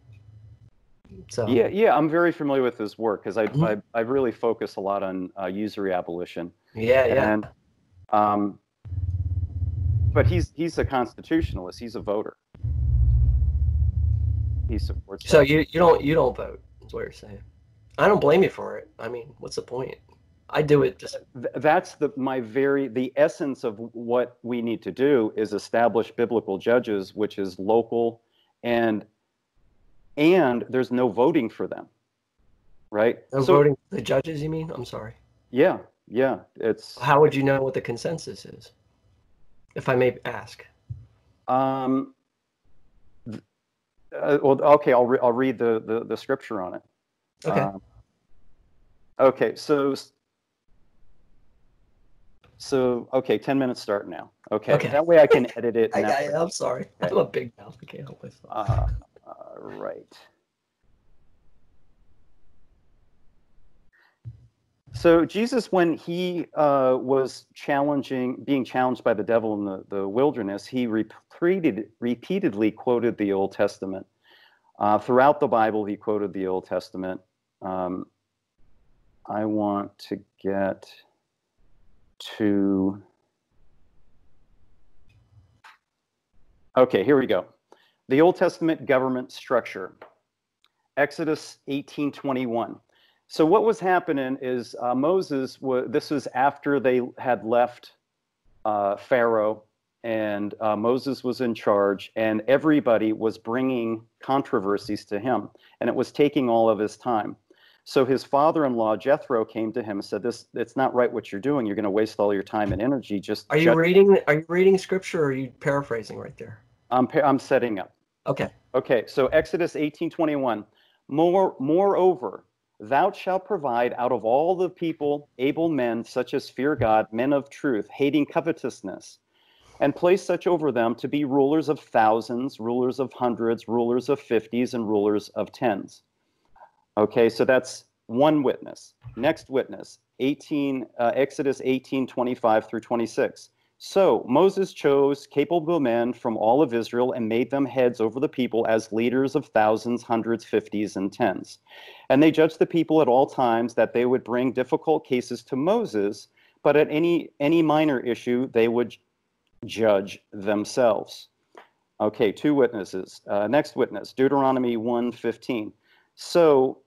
So yeah, yeah, I'm very familiar with his work because I, mm-hmm. I I really focus a lot on usury abolition. Yeah, yeah. And um, but he's he's a constitutionalist. He's a voter. He supports. So that. you you don't you don't vote. Is what you're saying. I don't blame you for it. I mean, what's the point? I do it just. That's the my very the essence of what we need to do is establish biblical judges, which is local, and and there's no voting for them, right? No so, voting the judges. You mean? I'm sorry. Yeah, yeah. It's. How would you know what the consensus is? if I may ask? Um, uh, well, okay, I'll, re- I'll read the, the, the, scripture on it. Okay. Um, okay, so so okay, ten minutes start now. Okay, okay. that way I can edit it. I, am sorry, okay. I'm a big mouth. I can't help myself. Uh, uh, right. So Jesus, when he uh, was challenging, being challenged by the devil in the, the wilderness, he repeated, repeatedly quoted the Old Testament. Uh, throughout the Bible, he quoted the Old Testament. Um, I want to get to. Okay, here we go. The Old Testament government structure. Exodus 18:21. So what was happening is uh, Moses. This was after they had left uh, Pharaoh, and uh, Moses was in charge, and everybody was bringing controversies to him, and it was taking all of his time. So his father-in-law Jethro came to him and said, "This it's not right what you're doing. You're going to waste all your time and energy. Just are you reading? Are you reading scripture, or are you paraphrasing right there? I'm I'm setting up. Okay. Okay. So Exodus 18:21. More moreover, Thou shalt provide out of all the people able men, such as fear God, men of truth, hating covetousness, and place such over them to be rulers of thousands, rulers of hundreds, rulers of fifties, and rulers of tens. Okay, so that's one witness. Next witness, 18, uh, Exodus 18, 25 through 26. So Moses chose capable men from all of Israel and made them heads over the people as leaders of thousands, hundreds, fifties, and tens. And they judged the people at all times that they would bring difficult cases to Moses, but at any any minor issue they would judge themselves. Okay, two witnesses. Uh, next witness, Deuteronomy 1:15. So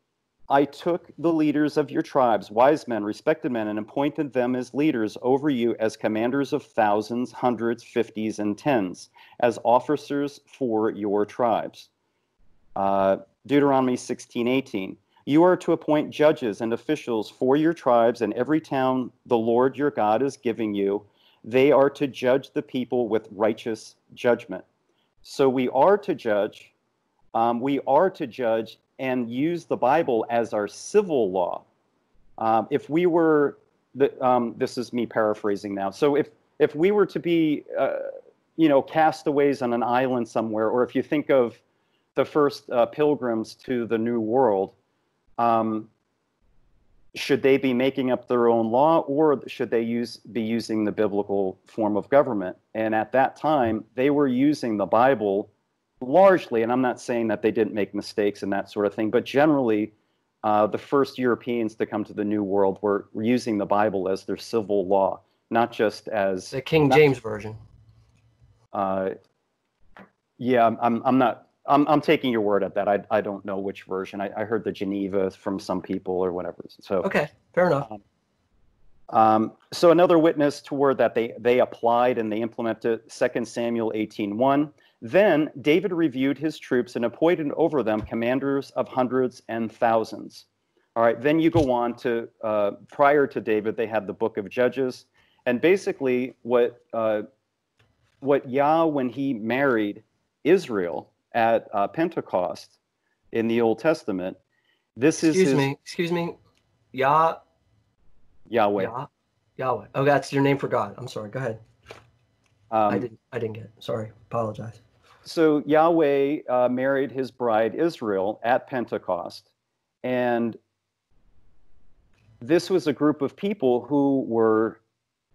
I took the leaders of your tribes, wise men, respected men, and appointed them as leaders over you as commanders of thousands, hundreds, fifties, and tens, as officers for your tribes. Uh, Deuteronomy 16, 18. You are to appoint judges and officials for your tribes and every town the Lord your God is giving you. They are to judge the people with righteous judgment. So we are to judge. Um, we are to judge and use the Bible as our civil law. Um, if we were, the, um, this is me paraphrasing now. So if if we were to be, uh, you know, castaways on an island somewhere, or if you think of the first uh, pilgrims to the New World, um, should they be making up their own law, or should they use be using the biblical form of government? And at that time, they were using the Bible largely, and I'm not saying that they didn't make mistakes and that sort of thing, but generally, uh, the first Europeans to come to the New World were, were using the Bible as their civil law, not just as the King James version. Uh, yeah, I'm, I'm not. I'm, I'm taking your word at that. I, I don't know which version. I, I heard the Geneva from some people or whatever. So okay, fair enough. Um, um, so another witness toward that they they applied and they implemented 2 Samuel 18:1. Then David reviewed his troops and appointed over them commanders of hundreds and thousands. All right, then you go on to uh, prior to David, they had the book of Judges. And basically, what, uh, what Yah, when he married Israel at uh, Pentecost in the Old Testament, this excuse is excuse me, excuse me, Yah, Yahweh. Yah, Yahweh. Oh, that's your name for God. I'm sorry. Go ahead. Um, I didn't. I didn't get it. Sorry. Apologize. so Yahweh uh, married his bride Israel at Pentecost, and this was a group of people who were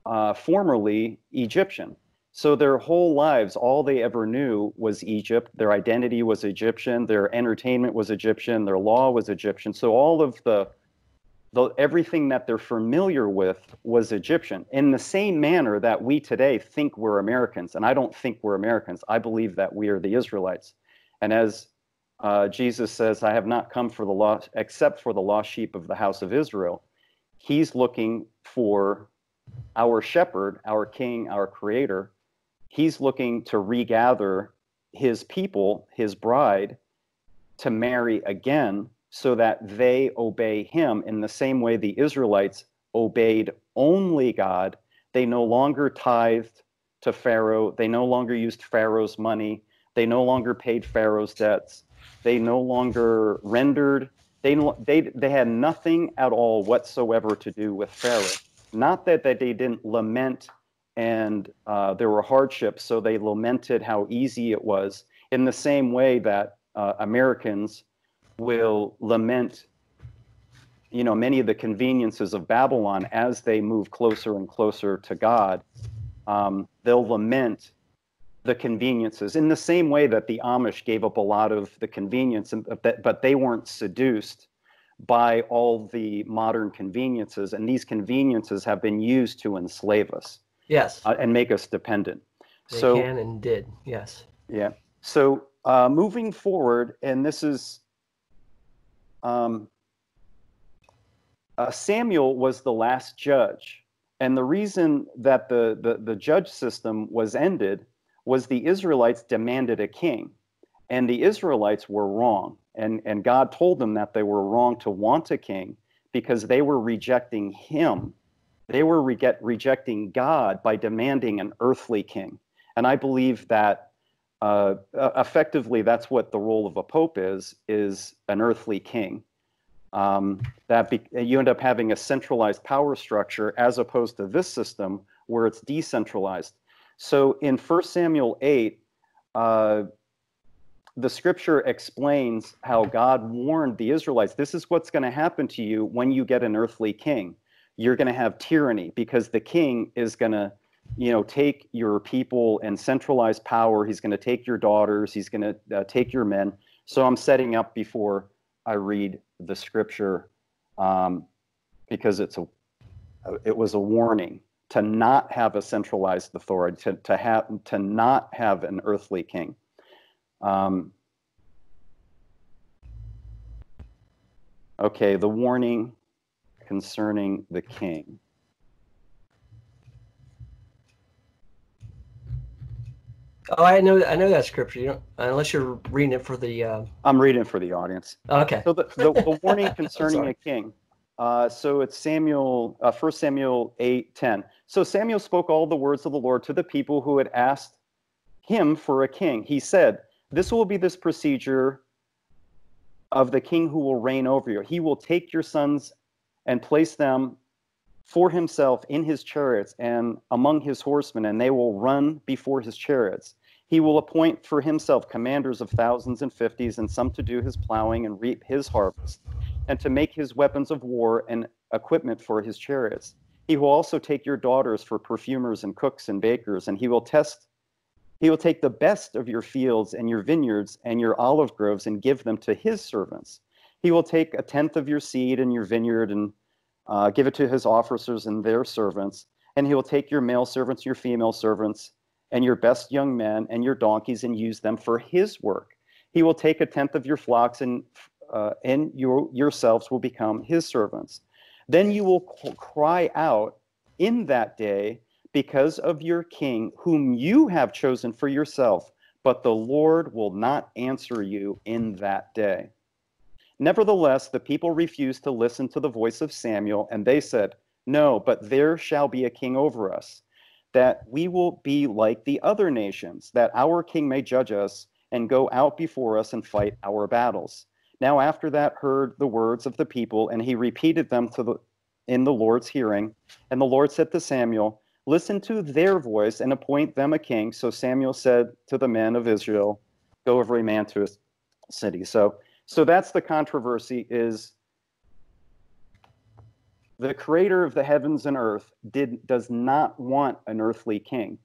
uh, formerly Egyptian. So their whole lives, all they ever knew was Egypt. Their identity was Egyptian. Their entertainment was Egyptian. Their law was Egyptian. So all of the, the everything that they're familiar with was Egyptian. In the same manner that we today think we're Americans, and I don't think we're Americans. I believe that we are the Israelites. And as uh, Jesus says, "I have not come for the lost, except for the lost sheep of the house of Israel." He's looking for our shepherd, our king, our creator. He's looking to regather his people, his bride, to marry again so that they obey him in the same way the Israelites obeyed only God. They no longer tithed to Pharaoh, they no longer used Pharaoh's money, they no longer paid Pharaoh's debts, they no longer rendered. They, they, they had nothing at all whatsoever to do with Pharaoh. Not that, that they didn't lament and uh, there were hardships, so they lamented how easy it was, in the same way that uh, Americans will lament, you know, many of the conveniences of Babylon as they move closer and closer to God. Um, they'll lament the conveniences in the same way that the Amish gave up a lot of the convenience, but they weren't seduced by all the modern conveniences, and these conveniences have been used to enslave us. Yes. Uh, and make us dependent. They so, can and did. Yes. Yeah. So uh, moving forward, and this is um, uh, Samuel was the last judge, and the reason that the, the the judge system was ended was the Israelites demanded a king, and the Israelites were wrong, and and God told them that they were wrong to want a king because they were rejecting Him they were re- rejecting God by demanding an earthly king. And I believe that uh, effectively that's what the role of a pope is, is an earthly king. Um, that be- you end up having a centralized power structure as opposed to this system where it's decentralized. So in 1 Samuel 8, uh, the scripture explains how God warned the Israelites this is what's going to happen to you when you get an earthly king you're going to have tyranny because the king is going to you know take your people and centralize power. He's going to take your daughters. He's going to uh, take your men. So i'm setting up before i read the scripture um, because it's a it was a warning to not have a centralized authority to, to have to not have an earthly king. Um, okay the warning concerning the king. Oh, I know. I know that scripture. You don't, unless you're reading it for the. Uh... I'm reading for the audience. Okay. So the, the, the warning concerning a king. Uh, so it's Samuel, uh, 1 Samuel 8, 10. So Samuel spoke all the words of the Lord to the people who had asked him for a king. He said, This will be this procedure of the king who will reign over you. He will take your sons and place them for himself in his chariots and among his horsemen, and they will run before his chariots. He will appoint for himself commanders of thousands and fifties, and some to do his plowing and reap his harvest, and to make his weapons of war and equipment for his chariots. He will also take your daughters for perfumers and cooks and bakers, and he will test. He will take the best of your fields and your vineyards and your olive groves and give them to his servants he will take a tenth of your seed in your vineyard and uh, give it to his officers and their servants. And he will take your male servants, your female servants, and your best young men and your donkeys and use them for his work. He will take a tenth of your flocks and uh, and your yourselves will become his servants. Then you will cry out in that day because of your king, whom you have chosen for yourself, but the Lord will not answer you in that day. Nevertheless, the people refused to listen to the voice of Samuel, and they said, No, but there shall be a king over us, that we will be like the other nations, that our king may judge us and go out before us and fight our battles. Now, after that, heard the words of the people, and he repeated them to the, in the Lord's hearing. And the Lord said to Samuel, Listen to their voice and appoint them a king. So Samuel said to the men of Israel, Go every man to his city. So, so that's the controversy. Is the creator of the heavens and earth did does not want an earthly king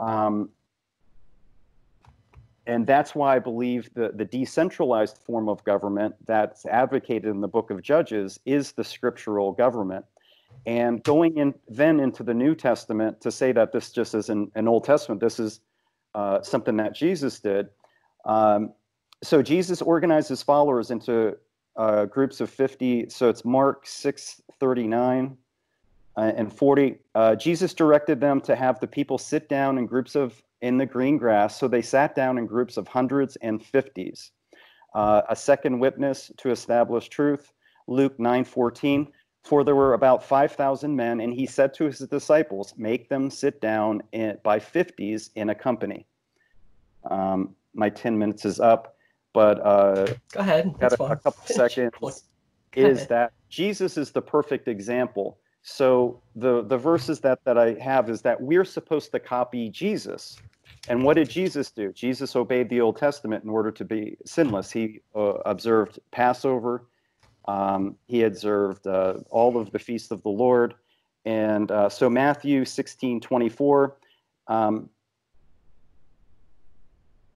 um, and that's why i believe the, the decentralized form of government that's advocated in the book of judges is the scriptural government and going in then into the new testament to say that this just is an, an old testament this is uh, something that jesus did um, so jesus organized his followers into uh, groups of 50. So it's Mark 6 39 uh, and 40. Uh, Jesus directed them to have the people sit down in groups of in the green grass. So they sat down in groups of hundreds and fifties. Uh, a second witness to establish truth, Luke 9 14. For there were about 5,000 men, and he said to his disciples, Make them sit down in, by fifties in a company. Um, my 10 minutes is up but uh, go ahead. Got a, a, couple seconds. is ahead. that Jesus is the perfect example. So the the verses that that I have is that we're supposed to copy Jesus. And what did Jesus do? Jesus obeyed the Old Testament in order to be sinless. He uh, observed Passover. Um, he observed uh, all of the feasts of the Lord. And uh, so Matthew 16, 24, um,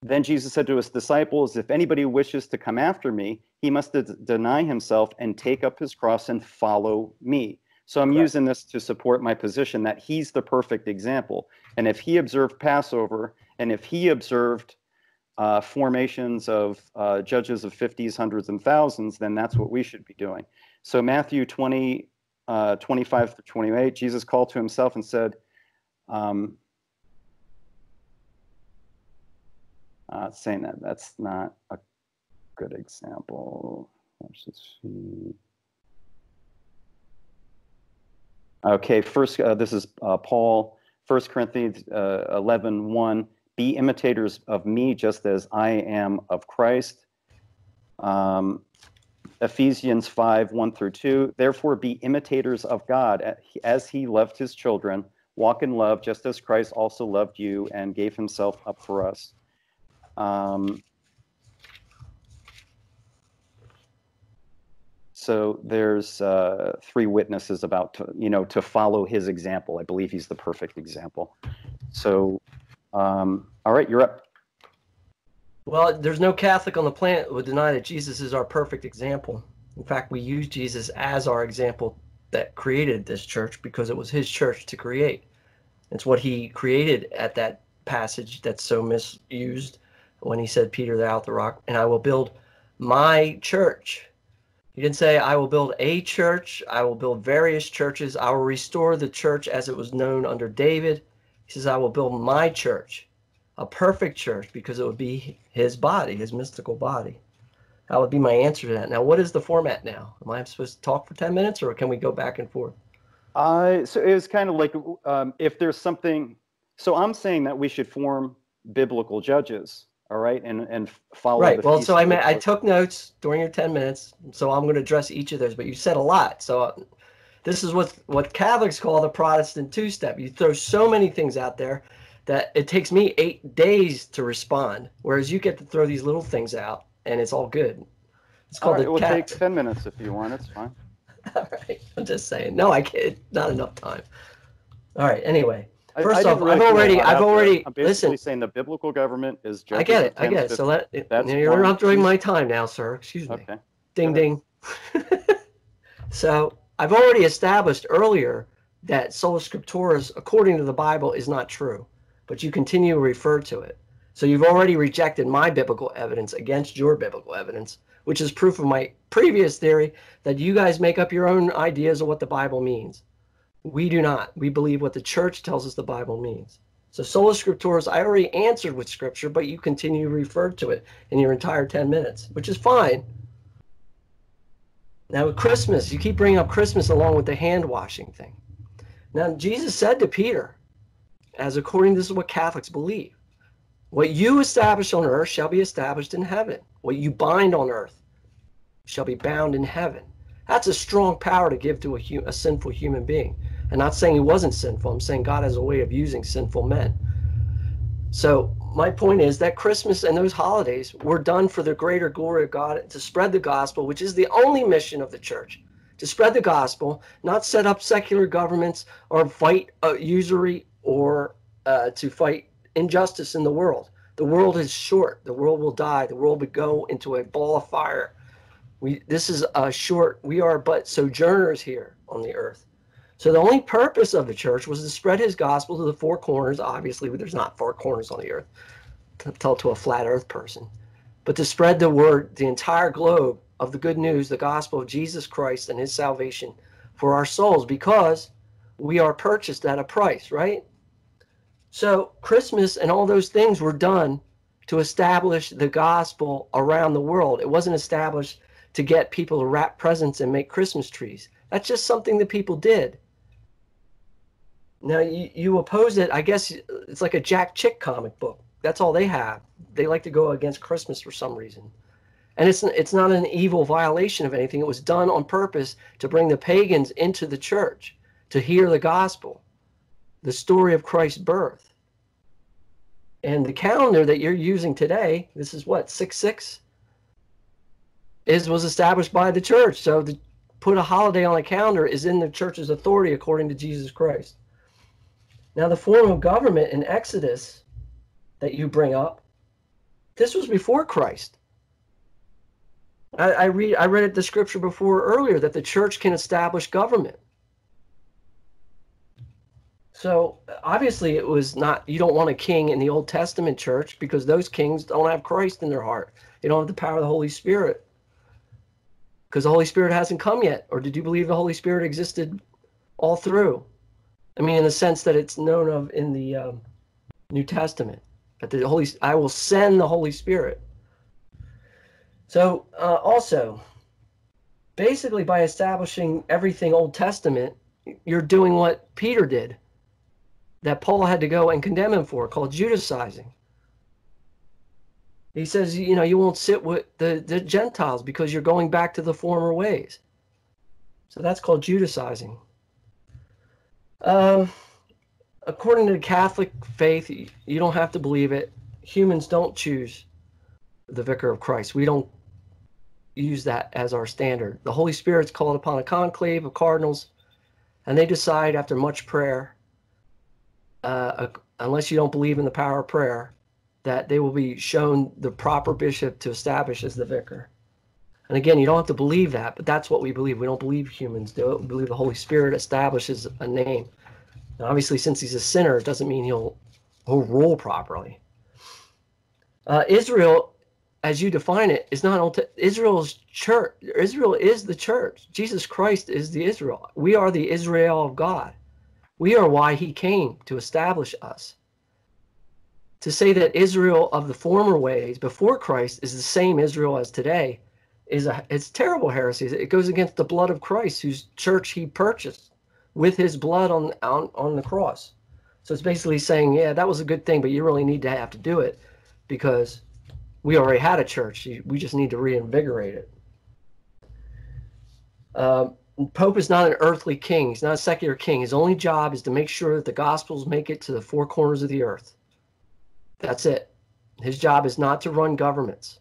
then Jesus said to his disciples, If anybody wishes to come after me, he must de- deny himself and take up his cross and follow me. So I'm Correct. using this to support my position that he's the perfect example. And if he observed Passover and if he observed uh, formations of uh, judges of 50s, hundreds, and thousands, then that's what we should be doing. So Matthew 20, uh, 25 to 28, Jesus called to himself and said, um, uh, saying that that's not a good example. Okay, first, uh, this is uh, Paul, 1 Corinthians uh, 11 1. Be imitators of me just as I am of Christ. Um, Ephesians 5 1 through 2. Therefore, be imitators of God as he loved his children. Walk in love just as Christ also loved you and gave himself up for us. Um, so there's uh, three witnesses about to, you know to follow his example. I believe he's the perfect example. So, um, all right, you're up. Well, there's no Catholic on the planet who would deny that Jesus is our perfect example. In fact, we use Jesus as our example that created this church because it was his church to create. It's what he created at that passage that's so misused when he said, Peter, thou art the rock, and I will build my church. He didn't say, I will build a church, I will build various churches, I will restore the church as it was known under David. He says, I will build my church, a perfect church, because it would be his body, his mystical body. That would be my answer to that. Now, what is the format now? Am I supposed to talk for 10 minutes or can we go back and forth? Uh, so it was kind of like um, if there's something, so I'm saying that we should form biblical judges all right, and and follow. Right. Well, so I mean, I took notes during your ten minutes, so I'm going to address each of those. But you said a lot, so uh, this is what what Catholics call the Protestant two-step. You throw so many things out there that it takes me eight days to respond, whereas you get to throw these little things out, and it's all good. It's called all right, it will take ten minutes if you want. It's fine. all right. I'm just saying. No, I can't. Not enough time. All right. Anyway. First I, I off, really I've already, I've already. I'm basically listen, saying the biblical government is. I get it. I get it. So let you're not doing my time now, sir. Excuse me. Okay. Ding ding. so I've already established earlier that sola scriptura, according to the Bible, is not true, but you continue to refer to it. So you've already rejected my biblical evidence against your biblical evidence, which is proof of my previous theory that you guys make up your own ideas of what the Bible means. We do not. We believe what the church tells us the Bible means. So sola scriptura, I already answered with scripture, but you continue to refer to it in your entire 10 minutes, which is fine. Now, with Christmas, you keep bringing up Christmas along with the hand washing thing. Now, Jesus said to Peter, as according this is what Catholics believe, what you establish on earth shall be established in heaven. What you bind on earth shall be bound in heaven. That's a strong power to give to a, a sinful human being. I'm not saying he wasn't sinful. I'm saying God has a way of using sinful men. So my point is that Christmas and those holidays were done for the greater glory of God to spread the gospel, which is the only mission of the church to spread the gospel, not set up secular governments or fight uh, usury or uh, to fight injustice in the world. The world is short. The world will die. The world will go into a ball of fire. We this is a short. We are but sojourners here on the earth. So the only purpose of the church was to spread his gospel to the four corners. Obviously, there's not four corners on the earth. Tell to a flat earth person. But to spread the word, the entire globe of the good news, the gospel of Jesus Christ and his salvation for our souls, because we are purchased at a price, right? So Christmas and all those things were done to establish the gospel around the world. It wasn't established to get people to wrap presents and make Christmas trees. That's just something that people did. Now you, you oppose it. I guess it's like a Jack Chick comic book. That's all they have. They like to go against Christmas for some reason. And it's it's not an evil violation of anything. It was done on purpose to bring the pagans into the church to hear the gospel, the story of Christ's birth. And the calendar that you're using today, this is what, 6 6? Is was established by the church. So to put a holiday on a calendar is in the church's authority according to Jesus Christ. Now, the form of government in Exodus that you bring up, this was before Christ. I, I read I read it the scripture before earlier that the church can establish government. So obviously it was not you don't want a king in the Old Testament church because those kings don't have Christ in their heart. They don't have the power of the Holy Spirit. Because the Holy Spirit hasn't come yet. Or did you believe the Holy Spirit existed all through? I mean, in the sense that it's known of in the um, New Testament, that the Holy I will send the Holy Spirit. So uh, also, basically, by establishing everything Old Testament, you're doing what Peter did, that Paul had to go and condemn him for, called Judaizing. He says, you know, you won't sit with the, the Gentiles because you're going back to the former ways. So that's called Judaizing. Um, according to the Catholic faith, you don't have to believe it. Humans don't choose the vicar of Christ. We don't use that as our standard. The Holy Spirit's called upon a conclave of cardinals, and they decide after much prayer, uh, unless you don't believe in the power of prayer, that they will be shown the proper bishop to establish as the vicar. And again, you don't have to believe that, but that's what we believe. We don't believe humans do it. We believe the Holy Spirit establishes a name. Obviously, since he's a sinner, it doesn't mean he'll, he'll rule properly. Uh, Israel as you define it, is not Old Israel's church. Israel is the church. Jesus Christ is the Israel. We are the Israel of God. We are why he came to establish us. To say that Israel of the former ways before Christ is the same Israel as today is a it's terrible heresy. It goes against the blood of Christ, whose church he purchased with his blood on on, on the cross. So it's basically saying, yeah, that was a good thing, but you really need to have to do it because we already had a church. We just need to reinvigorate it. Um, Pope is not an earthly king. He's not a secular king. His only job is to make sure that the gospels make it to the four corners of the earth. That's it. His job is not to run governments.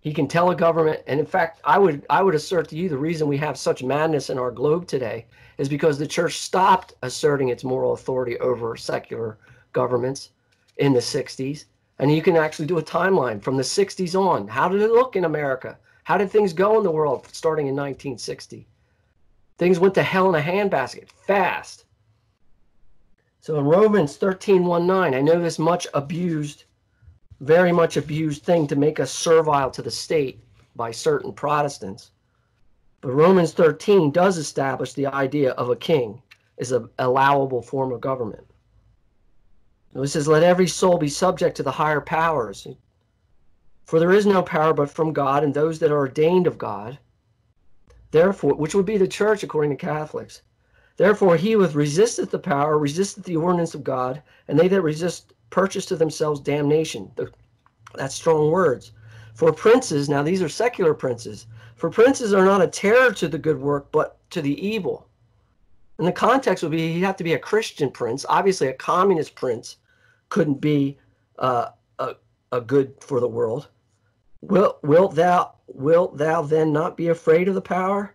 He can tell a government, and in fact, I would I would assert to you the reason we have such madness in our globe today is because the church stopped asserting its moral authority over secular governments in the 60s and you can actually do a timeline from the 60s on. How did it look in America? How did things go in the world starting in 1960? Things went to hell in a handbasket fast. So in Romans 13, 1, 9, I know this much abused, very much abused thing to make us servile to the state by certain Protestants. But Romans 13 does establish the idea of a king as an allowable form of government. it says, Let every soul be subject to the higher powers. For there is no power but from God, and those that are ordained of God Therefore, which would be the church according to Catholics. Therefore, he who resisteth the power resisteth the ordinance of God, and they that resist purchase to themselves damnation. That's strong words. For princes, now these are secular princes, for princes are not a terror to the good work, but to the evil. And the context would be he'd have to be a Christian prince. Obviously, a communist prince couldn't be uh, a, a good for the world. Will, wilt thou wilt thou then not be afraid of the power?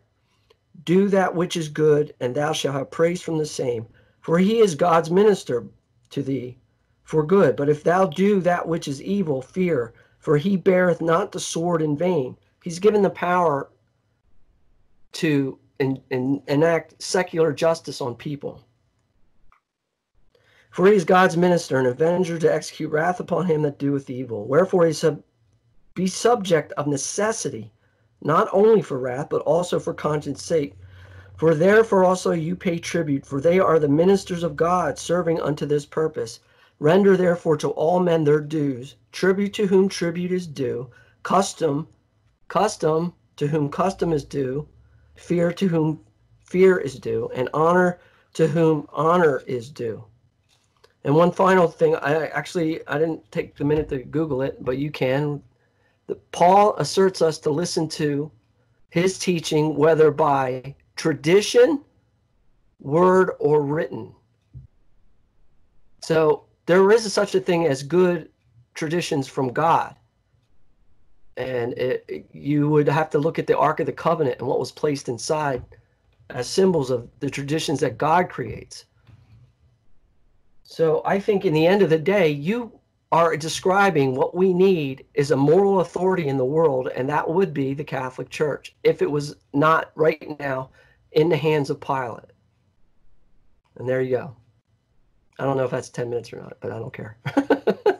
Do that which is good, and thou shalt have praise from the same. For he is God's minister to thee for good. But if thou do that which is evil, fear, for he beareth not the sword in vain. He's given the power to enact secular justice on people. For he is God's minister, an avenger to execute wrath upon him that doeth evil. Wherefore he sub, be subject of necessity, not only for wrath, but also for conscience sake. For therefore also you pay tribute, for they are the ministers of God, serving unto this purpose. Render therefore to all men their dues, tribute to whom tribute is due, custom, custom to whom custom is due, fear to whom fear is due, and honor to whom honor is due. And one final thing, I actually I didn't take the minute to Google it, but you can. The, Paul asserts us to listen to his teaching, whether by tradition, word, or written. So there is such a thing as good traditions from God. And it, you would have to look at the Ark of the Covenant and what was placed inside as symbols of the traditions that God creates. So I think in the end of the day, you are describing what we need is a moral authority in the world, and that would be the Catholic Church if it was not right now in the hands of Pilate. And there you go. I don't know if that's 10 minutes or not, but I don't care.